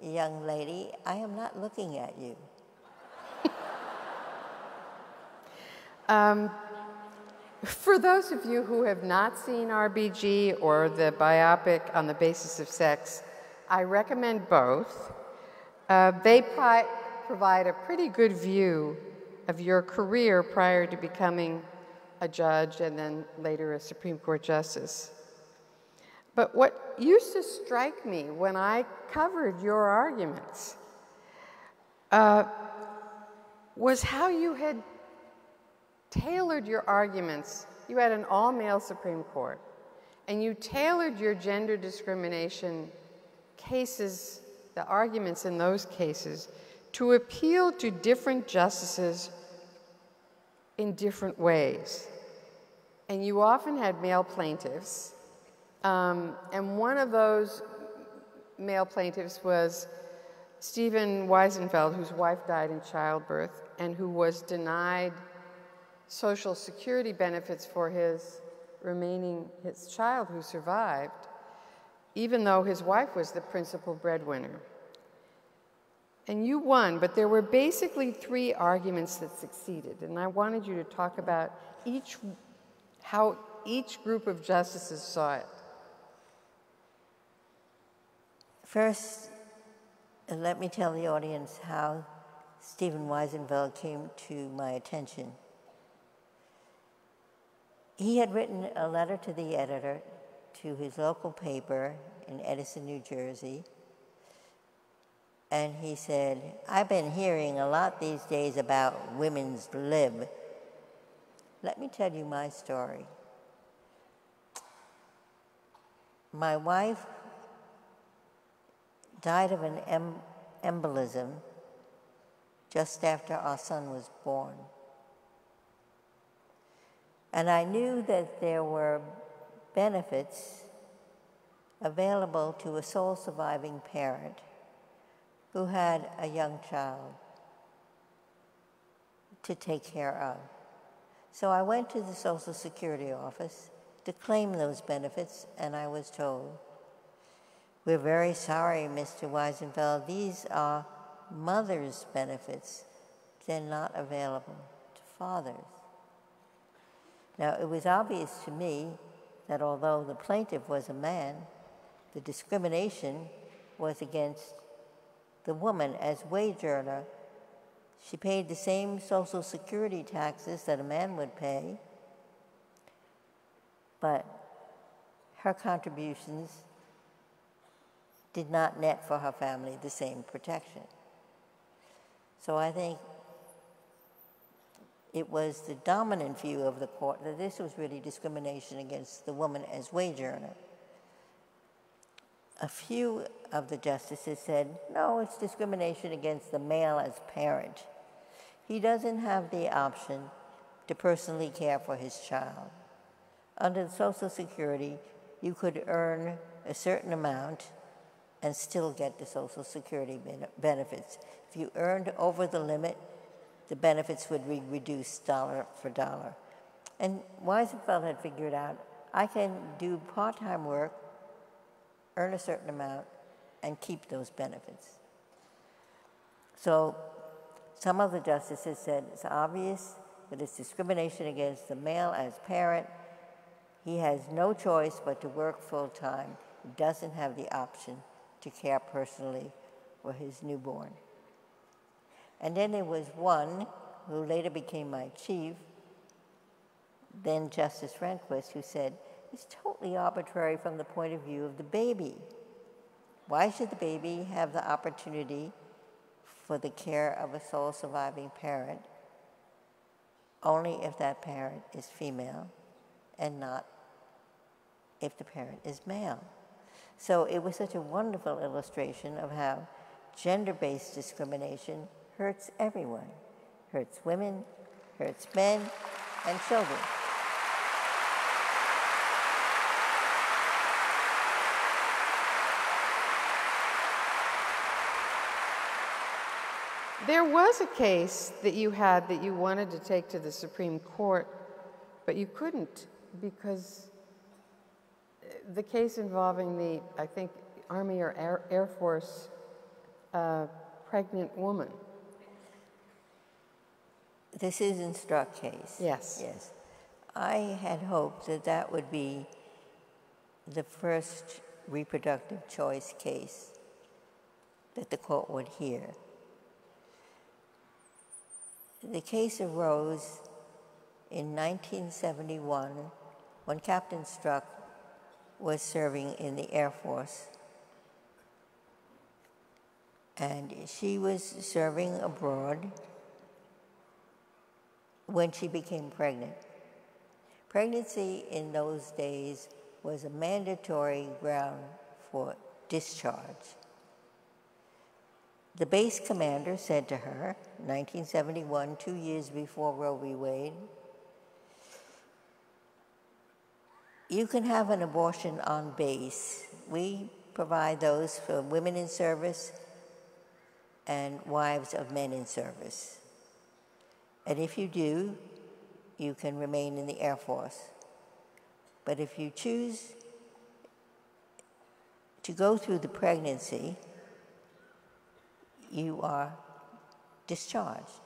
Young lady, I am not looking at you. Um, for those of you who have not seen RBG or the biopic on the basis of sex, I recommend both. Uh, they pri- provide a pretty good view of your career prior to becoming a judge and then later a Supreme Court justice. But what used to strike me when I covered your arguments uh, was how you had tailored your arguments. You had an all male Supreme Court, and you tailored your gender discrimination cases, the arguments in those cases, to appeal to different justices in different ways. And you often had male plaintiffs, um, and one of those male plaintiffs was Stephen Wiesenfeld, whose wife died in childbirth and who was denied Social Security benefits for his remaining his child who survived, even though his wife was the principal breadwinner. And you won, but there were basically three arguments that succeeded, and I wanted you to talk about each how each group of justices saw it. First, uh, let me tell the audience how Stephen Wiesenfeld came to my attention. He had written a letter to the editor to his local paper in Edison, New Jersey. And he said, I've been hearing a lot these days about women's lib. Let me tell you my story. My wife died of an em- embolism just after our son was born. And I knew that there were benefits available to a sole surviving parent who had a young child to take care of. So I went to the Social Security office to claim those benefits, and I was told, We're very sorry, Mr. Wiesenfeld, these are mother's benefits. They're not available to fathers. Now, it was obvious to me that although the plaintiff was a man, the discrimination was against the woman as wage earner. She paid the same Social Security taxes that a man would pay, but her contributions did not net for her family the same protection. So I think it was the dominant view of the court that this was really discrimination against the woman as wage earner. A few of the justices said, no, it's discrimination against the male as parent. He doesn't have the option to personally care for his child. Under Social Security, you could earn a certain amount and still get the Social Security benefits. If you earned over the limit, the benefits would be reduced dollar for dollar. And Wiesenfeld had figured out I can do part time work, earn a certain amount, and keep those benefits. So some of the justices said it's obvious that it's discrimination against the male as parent. He has no choice but to work full time. He doesn't have the option to care personally for his newborn. And then there was one who later became my chief, then Justice Rehnquist, who said, it's totally arbitrary from the point of view of the baby. Why should the baby have the opportunity for the care of a sole surviving parent only if that parent is female and not if the parent is male? So it was such a wonderful illustration of how gender based discrimination hurts everyone hurts women, hurts men, and children. There was a case that you had that you wanted to take to the Supreme Court, but you couldn't because the case involving the, I think, Army or Air, Force uh, pregnant woman. The Susan Struck case. Yes. Yes. I had hoped that that would be the first reproductive choice case that the court would hear. The case arose in 1971 when Captain Struck was serving in the Air Force. And she was serving abroad when she became pregnant. Pregnancy in those days was a mandatory ground for discharge. The base commander said to her, 1971, two years before Roe v. Wade, you can have an abortion on base. We provide those for women in service and wives of men in service. And if you do, you can remain in the Air Force. But if you choose to go through the pregnancy, you are discharged.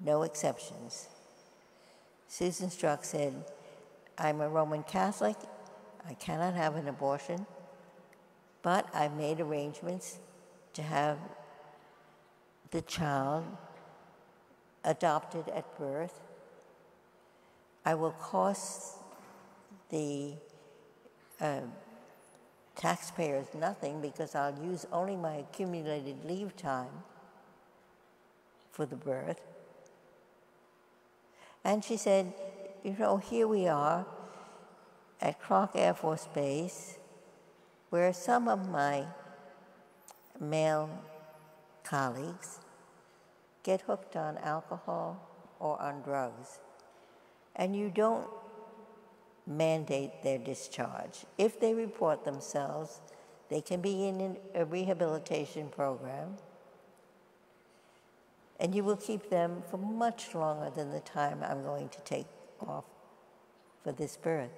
No exceptions. Susan Struck said, I'm a Roman Catholic. I cannot have an abortion, but I've made arrangements to have the child adopted at birth, I will cost the uh, taxpayers nothing because I'll use only my accumulated leave time for the birth. And she said, You know, here we are at Clark Air Force Base, where some of my male colleagues get hooked on alcohol or on drugs. And you don't mandate their discharge. If they report themselves, they can be in a rehabilitation program, and you will keep them for much longer than the time I'm going to take off for this birth.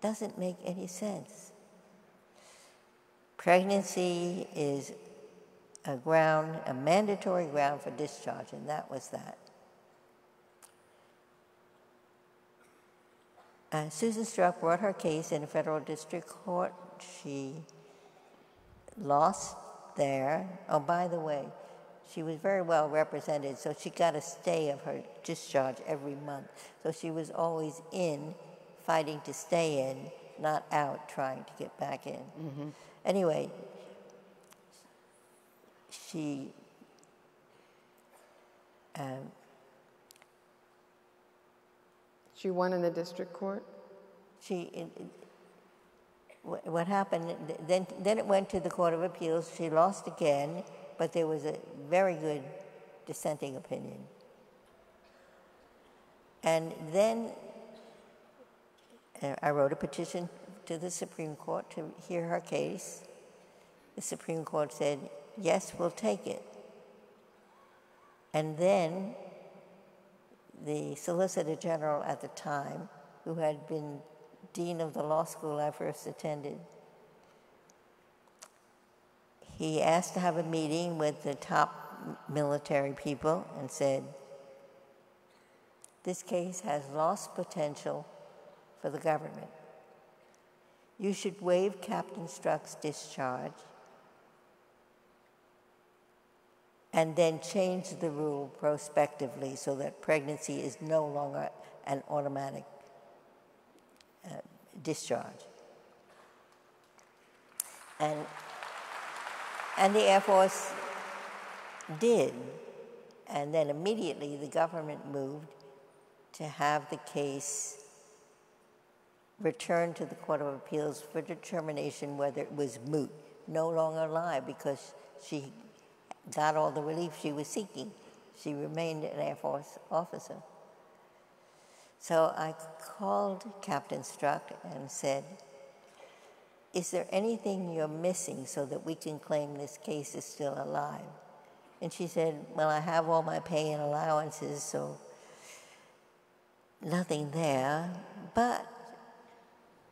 Doesn't make any sense. Pregnancy is a ground, a mandatory ground for discharge, and that was that. Uh, Susan Struck brought her case in a federal district court. She lost there. Oh, by the way, she was very well represented, so she got a stay of her discharge every month. So she was always in, fighting to stay in, not out trying to get back in. Mm-hmm. Anyway, she um, She won in the district court? She, it, it, what happened, then, then it went to the Court of Appeals. She lost again, but there was a very good dissenting opinion. And then uh, I wrote a petition to the Supreme Court to hear her case. The Supreme Court said, yes, we'll take it. And then the Solicitor General at the time, who had been dean of the law school I first attended, he asked to have a meeting with the top military people and said, This case has lost potential for the government. You should waive Captain Struck's discharge and then change the rule prospectively so that pregnancy is no longer an automatic uh, discharge. And, and the Air Force did. And then immediately the government moved to have the case returned to the Court of Appeals for determination whether it was moot, no longer live because she got all the relief she was seeking. She remained an Air Force officer. So I called Captain Struck and said, Is there anything you're missing so that we can claim this case is still alive? And she said, Well, I have all my pay and allowances, so nothing there. But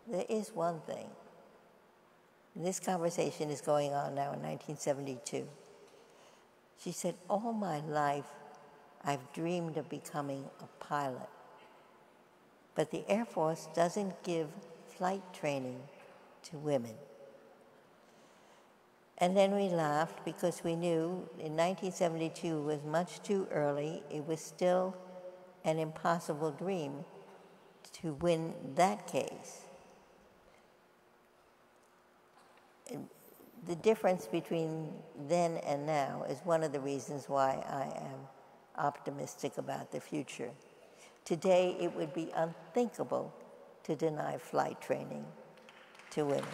there is one thing. This conversation is going on now in 1972. She said, All my life, I've dreamed of becoming a pilot. But the Air Force doesn't give flight training to women. And then we laughed because we knew in 1972 was much too early. It was still an impossible dream to win that case. The difference between then and now is one of the reasons why I am optimistic about the future. Today, it would be unthinkable to deny flight training to women.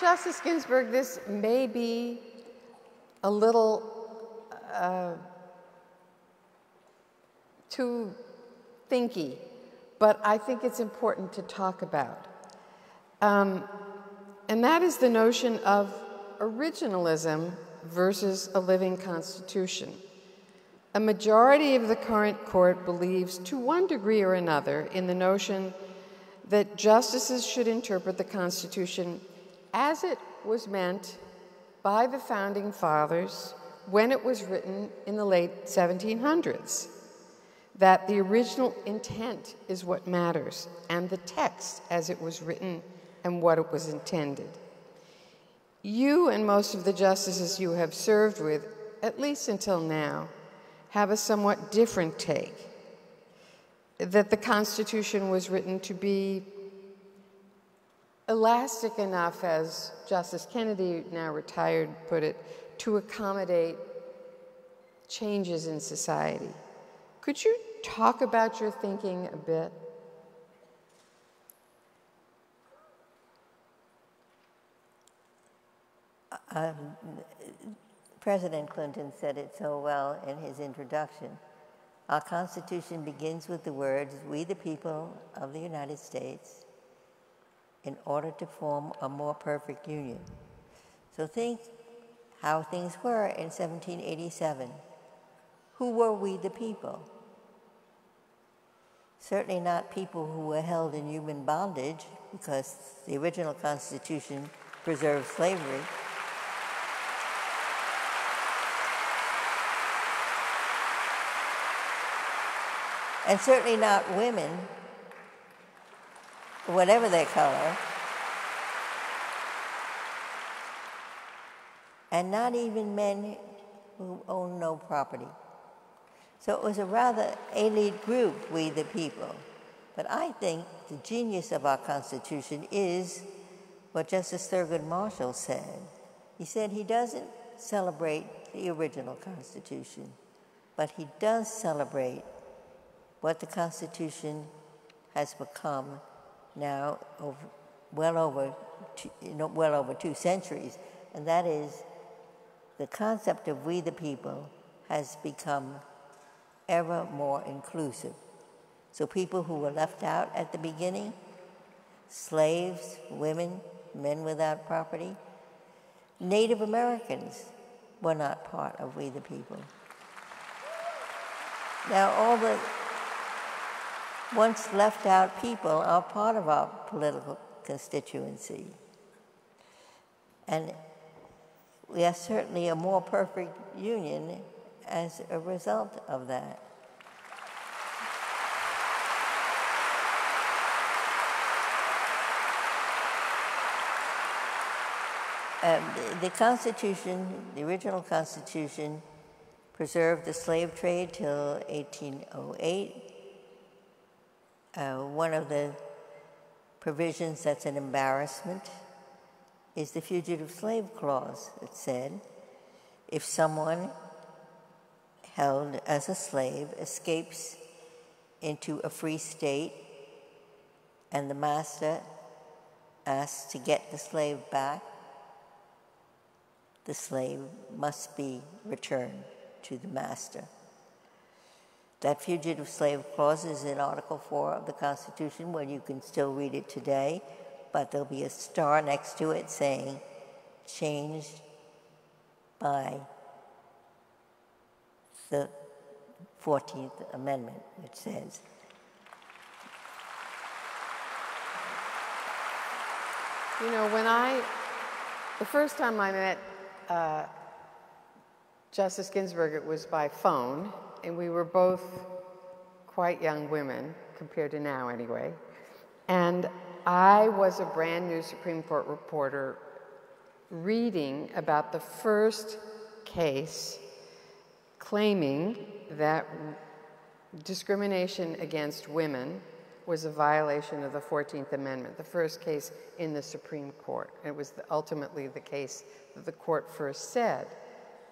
Justice Ginsburg, this may be a little uh, too thinky, but I think it's important to talk about. Um, and that is the notion of originalism versus a living constitution. A majority of the current court believes, to one degree or another, in the notion that justices should interpret the Constitution as it was meant by the founding fathers when it was written in the late 1700s that the original intent is what matters, and the text as it was written and what it was intended. You and most of the justices you have served with, at least until now, have a somewhat different take that the Constitution was written to be elastic enough, as Justice Kennedy, now retired, put it, to accommodate changes in society. Could you talk about your thinking a bit? Um, President Clinton said it so well in his introduction. Our Constitution begins with the words, We the people of the United States, in order to form a more perfect union. So think how things were in 1787. Who were we the people? Certainly not people who were held in human bondage, because the original Constitution preserved slavery. and certainly not women, whatever their color, and not even men who own no property. So it was a rather elite group, we the people. But I think the genius of our Constitution is what Justice Thurgood Marshall said. He said he doesn't celebrate the original Constitution, but he does celebrate what the Constitution has become now over, well over two, well over two centuries, and that is the concept of we the people has become ever more inclusive. So people who were left out at the beginning, slaves, women, men without property, Native Americans were not part of we the people. Now all the once left out people are part of our political constituency. And we are certainly a more perfect union as a result of that. Um, the, Constitution, the original Constitution, preserved the slave trade till 1808 uh, one of the provisions that's an embarrassment is the Fugitive Slave Clause. It said if someone held as a slave escapes into a free state and the master asks to get the slave back, the slave must be returned to the master. That fugitive slave clause is in Article 4 of the Constitution, where you can still read it today, but there'll be a star next to it saying, changed by the 14th Amendment, which says, You know, when I, the first time I met uh, Justice Ginsburg, it was by phone, and we were both quite young women, compared to now anyway. And I was a brand new Supreme Court reporter reading about the first case claiming that discrimination against women was a violation of the 14th Amendment, the first case in the Supreme Court. It was the, ultimately the case that the court first said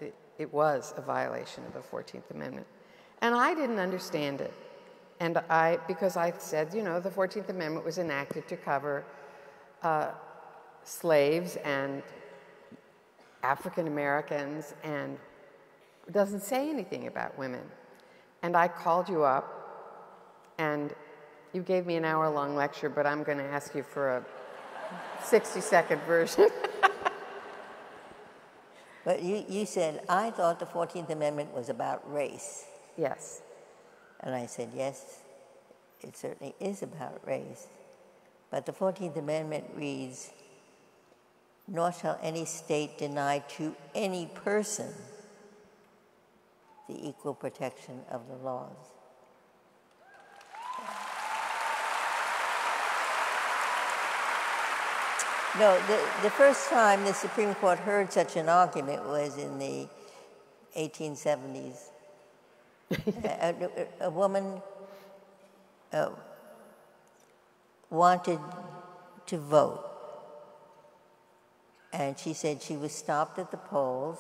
it, it was a violation of the 14th Amendment. And I didn't understand it. And I, because I said, you know, the 14th Amendment was enacted to cover uh, slaves and African Americans and it doesn't say anything about women. And I called you up and you gave me an hour long lecture, but I'm going to ask you for a 60 second version. but you, you said, I thought the 14th Amendment was about race. Yes. And I said, yes, it certainly is about race. But the 14th Amendment reads, nor shall any state deny to any person the equal protection of the laws. No, the, the first time the Supreme Court heard such an argument was in the 1870s. a, a, a, woman uh, wanted to vote, and she said she was stopped at the polls.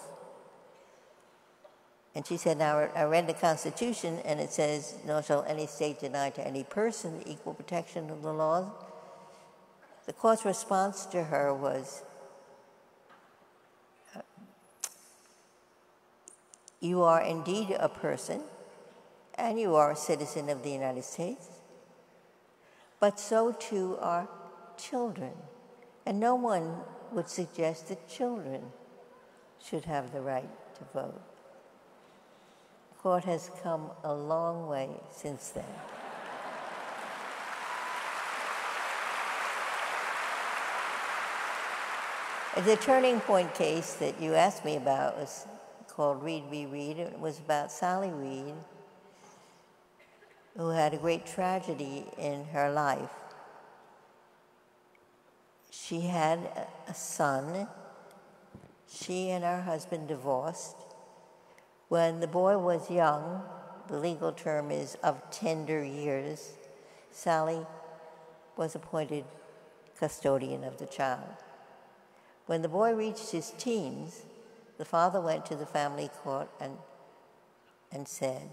And she said, Now I read the Constitution, and it says, Nor shall any state deny to any person equal protection of the laws the court's response to her was uh, You are indeed a person, and you are a citizen of the United States, but so too are children. And no one would suggest that children should have the right to vote. Court has come a long way since then. The turning point case that you asked me about was called Reed v. Reed. It was about Sally Reed, who had a great tragedy in her life. She had a son. She and her husband divorced. When the boy was young, the legal term is of tender years, Sally was appointed custodian of the child. When the boy reached his teens, the father went to the family court and, and said,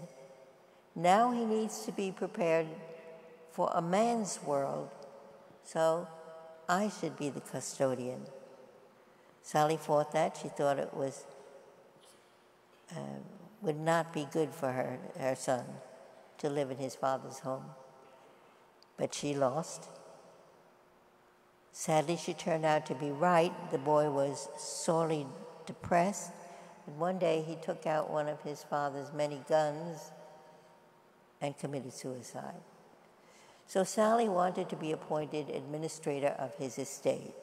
Now he needs to be prepared for a man's world, so I should be the custodian. Sally fought that. She thought it was uh, would not be good for her, her son to live in his father's home. But she lost. Sadly, she turned out to be right. The boy was sorely depressed. And one day he took out one of his father's many guns and committed suicide. So Sally wanted to be appointed administrator of his estate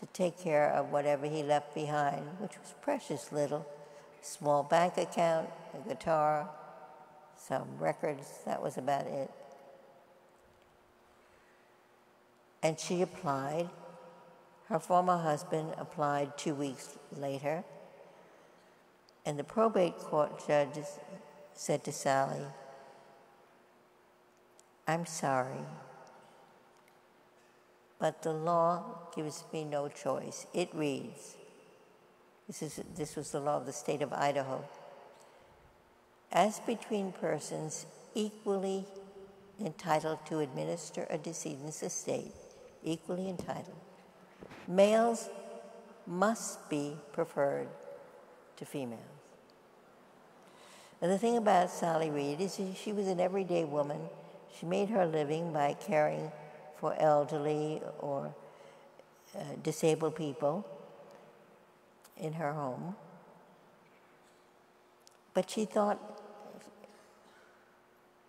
to take care of whatever he left behind, which was precious little small bank account, a guitar, some records, that was about it. and she applied. Her former husband applied two weeks later, and the probate court judge said to Sally, I'm sorry, but the law gives me no choice. It reads, this, is, this was the law of the state of Idaho, as between persons equally entitled to administer a decedent's estate, equally entitled. Males must be preferred to females. And the thing about Sally Reed is she was an everyday woman. She made her living by caring for elderly or uh, disabled people in her home. But she thought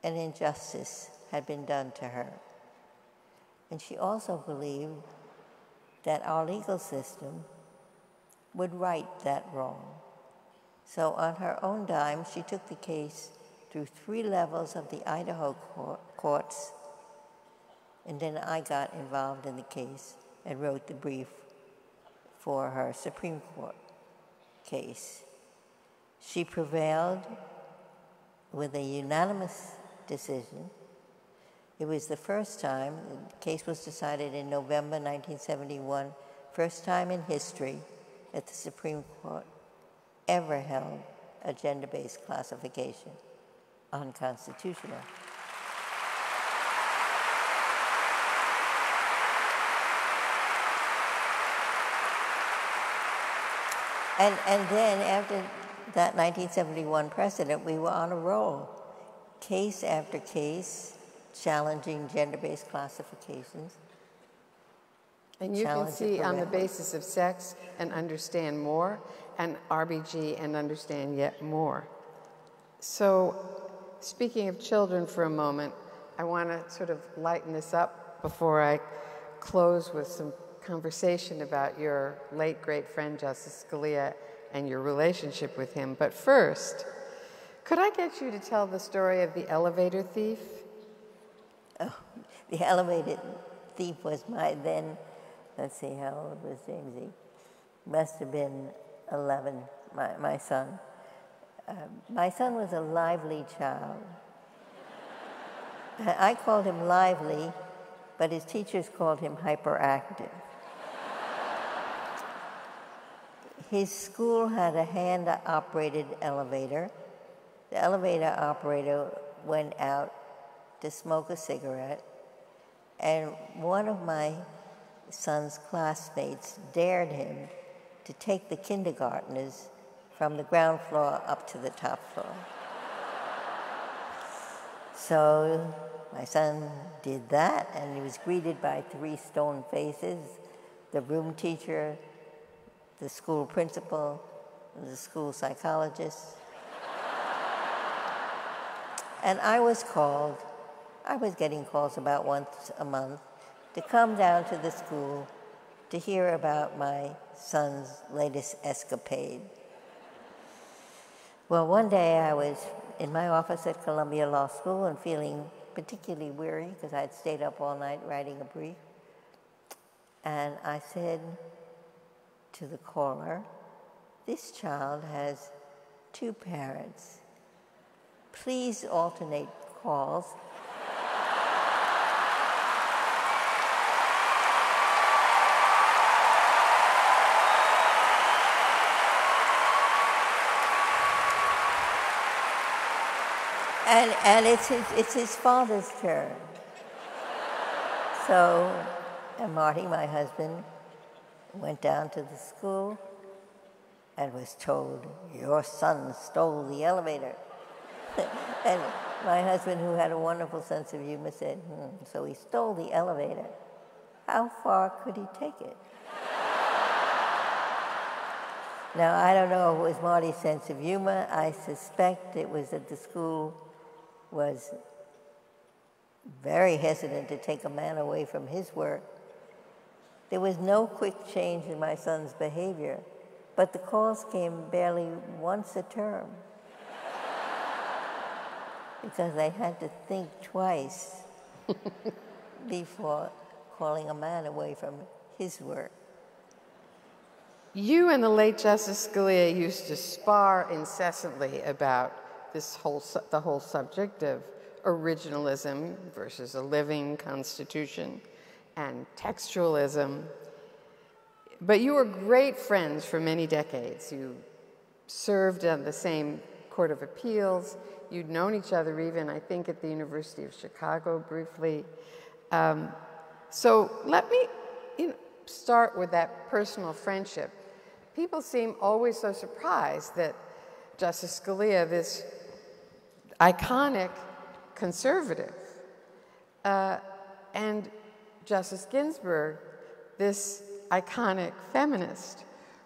an injustice had been done to her. And she also believed that our legal system would right that wrong. So, on her own dime, she took the case through three levels of the Idaho court, courts, and then I got involved in the case and wrote the brief for her Supreme Court case. She prevailed with a unanimous decision it was the first time, the case was decided in November 1971, first time in history that the Supreme Court ever held a gender based classification unconstitutional. And, and then after that 1971 precedent, we were on a roll. Case after case, challenging gender-based classifications. And you can see on the basis of sex and understand more, and RBG and understand yet more. So, speaking of children for a moment, I want to sort of lighten this up before I close with some conversation about your late great friend Justice Scalia and your relationship with him. But first, could I get you to tell the story of the elevator thief? the elevator thief was my then let's see, how old was Jamesy? Must have been 11, my, my son. Uh, my son was a lively child. I called him lively, but his teachers called him hyperactive. His school had a hand operated elevator. The elevator operator went out to smoke a cigarette, and one of my son's classmates dared him to take the kindergartners from the ground floor up to the top floor. So my son did that, and he was greeted by three stone faces the room teacher, the school principal, the school psychologist. and I was called, I was getting calls about once a month to come down to the school to hear about my son's latest escapade. Well, one day I was in my office at Columbia Law School and feeling particularly weary because I had stayed up all night writing a brief. And I said to the caller, This child has two parents. Please alternate calls. and, and it's, his, it's his father's turn. So, and Marty, my husband, went down to the school and was told, Your son stole the elevator. and my husband, who had a wonderful sense of humor, said, hmm, So he stole the elevator. How far could he take it? now, I don't know if it was Marty's sense of humor. I suspect it was that the school was very hesitant to take a man away from his work. There was no quick change in my son's behavior, but the calls came barely once a term because I had to think twice before calling a man away from his work. You and the late Justice Scalia used to spar incessantly about this whole the whole subject of originalism versus a living constitution and textualism. But you were great friends for many decades. You served on the same Court of Appeals. You'd known each other even, I think, at the University of Chicago briefly. Um, so let me you know, start with that personal friendship. People seem always so surprised that Justice Scalia, this iconic conservative, uh, and Justice Ginsburg, this iconic feminist,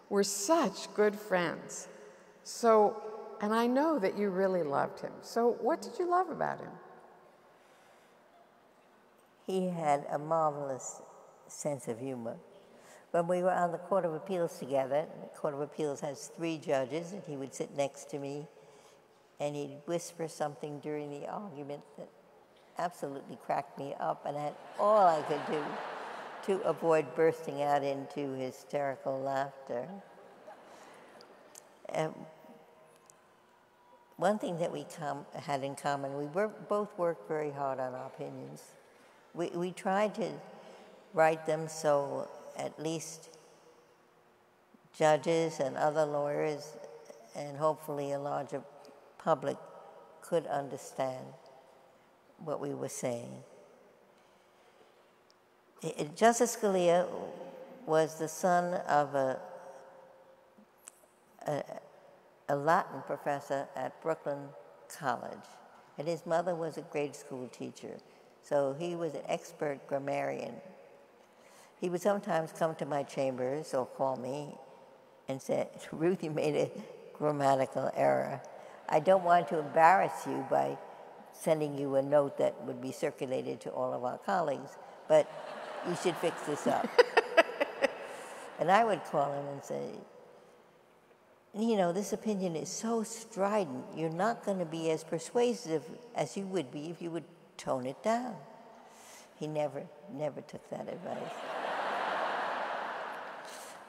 were such good friends. So, and I know that you really loved him. So, what did you love about him? He had a marvelous sense of humor. When we were on the Court of Appeals together, the Court of Appeals has three judges, and he would sit next to me and he'd whisper something during the argument that absolutely cracked me up, and I had all I could do to avoid bursting out into hysterical laughter. One thing that we had in common, we both worked very hard on our opinions. We, we tried to write them so at least judges and other lawyers and hopefully a larger public could understand what we were saying. Justice Scalia was the son of a, a, a, Latin professor at Brooklyn College, and his mother was a grade school teacher, so he was an expert grammarian. He would sometimes come to my chambers or call me and say, Ruth, you made a grammatical error. I don't want to embarrass you by sending you a note that would be circulated to all of our colleagues, but you should fix this up. and I would call him and say, you know, this opinion is so strident, you're not going to be as persuasive as you would be if you would tone it down. He never, never took that advice.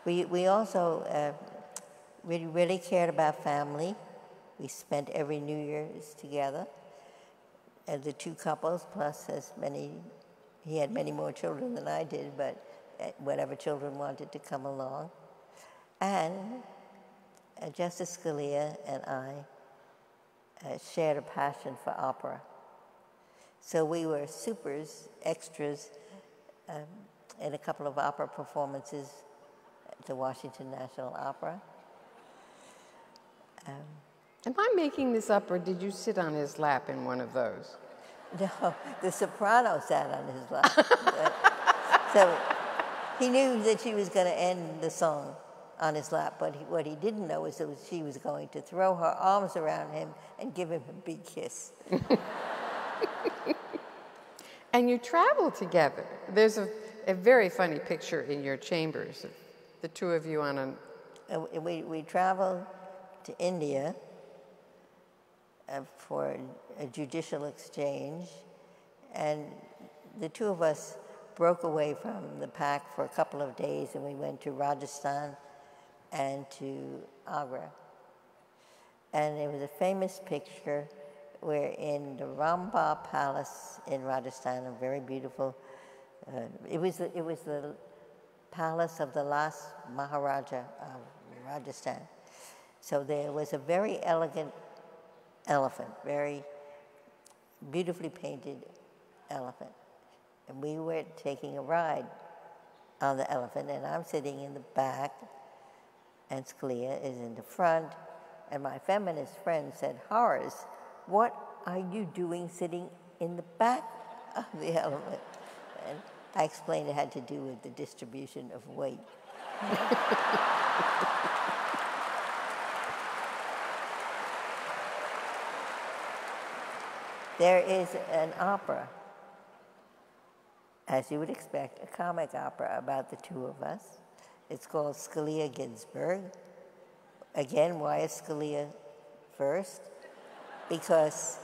We, we also uh, really, really cared about family. We spent every New Year's together. And the two couples, plus as many, he had many more children than I did, but uh, whatever children wanted to come along. And uh, Justice Scalia and I uh, shared a passion for opera. So we were supers, extras, um, in a couple of opera performances at the Washington National Opera. Um, Am I making this up, or did you sit on his lap in one of those? no, the soprano sat on his lap. so he knew that she was going to end the song on his lap, but he, what he didn't know is that she was going to throw her arms around him and give him a big kiss. and you travel together. There's a, a very funny picture in your chambers of the two of you on a. And we, we traveled to India uh, for a judicial exchange, and the two of us broke away from the pack for a couple of days, and we went to Rajasthan and to Agra. And there was a famous picture where in the Rambagh Palace in Rajasthan, a very beautiful, uh, it, was the, it was the palace of the last Maharaja of Rajasthan. So there was a very elegant elephant, very beautifully painted elephant. And we were taking a ride on the elephant, and I'm sitting in the back, and Scalia is in the front. And my feminist friend said, Horace, what are you doing sitting in the back of the elephant? And I explained it had to do with the distribution of weight. there is an opera, as you would expect, a comic opera about the two of us. It's called Scalia Ginsburg. Again, why is Scalia first? Because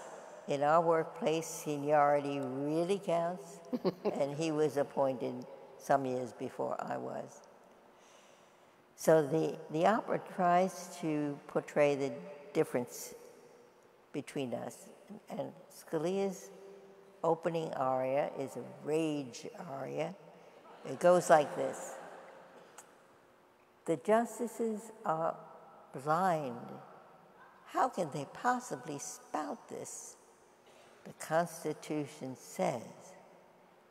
in our workplace, seniority really counts, and he was appointed some years before I was. So the, the opera tries to portray the difference between us. And Scalia's opening aria is a rage aria. It goes like this The justices are blind. How can they possibly spout this? The Constitution says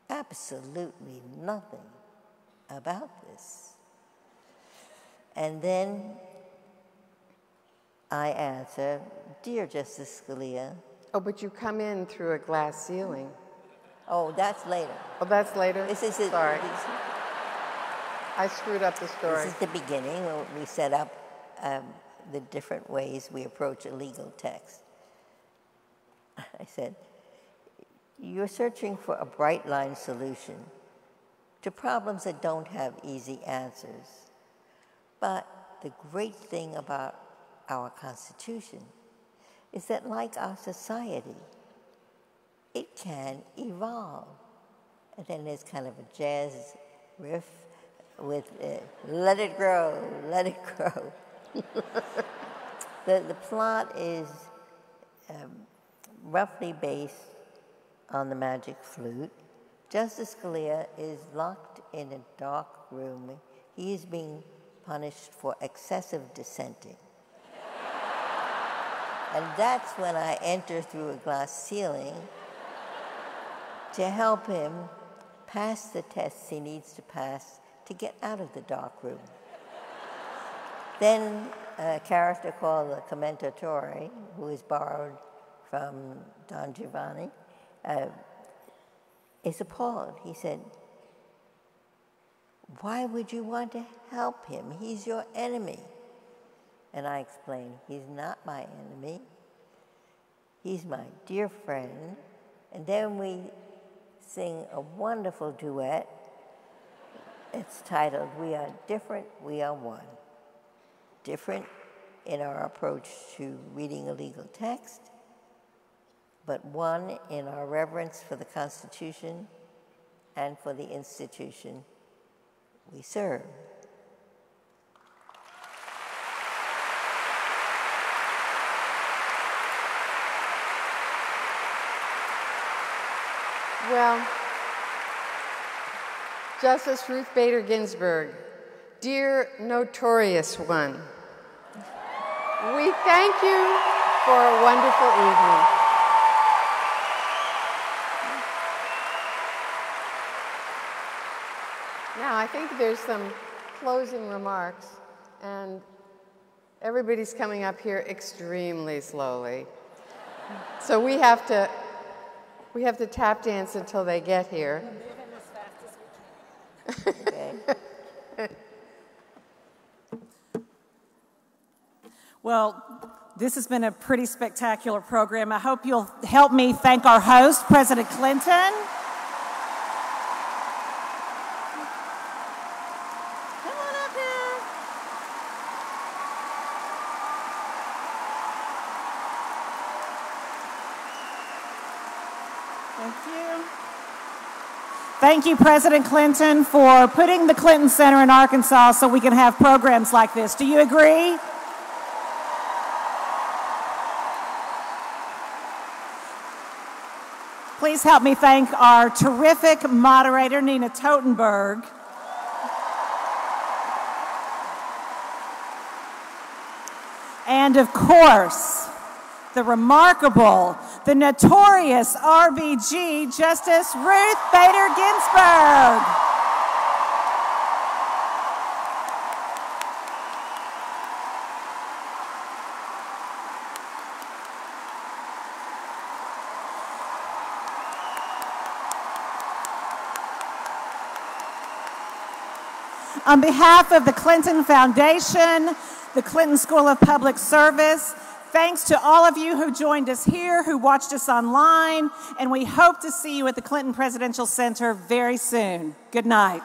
absolutely nothing about this. And then I answer, Dear Justice Scalia. Oh, but you come in through a glass ceiling. Oh, that's later. Oh, that's later? This is it. Sorry. I screwed up the story. This is the beginning when we set up um, the different ways we approach a legal text. I said, You're searching for a bright line solution to problems that don't have easy answers. But the great thing about our Constitution is that, like our society, it can evolve. And then there's kind of a jazz riff with uh, let it grow, let it grow. the, the plot is um, roughly based on the magic flute. Justice Scalia is locked in a dark room. He is being punished for excessive dissenting. And that's when I enter through a glass ceiling to help him pass the tests he needs to pass to get out of the dark room. then a character called the Commendatore, who is borrowed from Don Giovanni, uh, is appalled. He said, Why would you want to help him? He's your enemy. And I explained, He's not my enemy. He's my dear friend. And then we sing a wonderful duet. It's titled We Are Different, We Are One. Different in our approach to reading a legal text, but one in our reverence for the Constitution and for the institution we serve. Well, Justice Ruth Bader Ginsburg, dear notorious one, we thank you for a wonderful evening. Now, I think there's some closing remarks, and everybody's coming up here extremely slowly. So we have to we have to tap dance until they get here. Well, this has been a pretty spectacular program. I hope you'll help me thank our host, President Clinton. Come on up here. Thank you. Thank you, President Clinton, for putting the Clinton Center in Arkansas so we can have programs like this. Do you agree? Please help me thank our terrific moderator, Nina Totenberg. And of course, the remarkable, the notorious RBG Justice Ruth Bader Ginsburg. On behalf of the Clinton Foundation, the Clinton School of Public Service, thanks to all of you who joined us here, who watched us online, and we hope to see you at the Clinton Presidential Center very soon. Good night.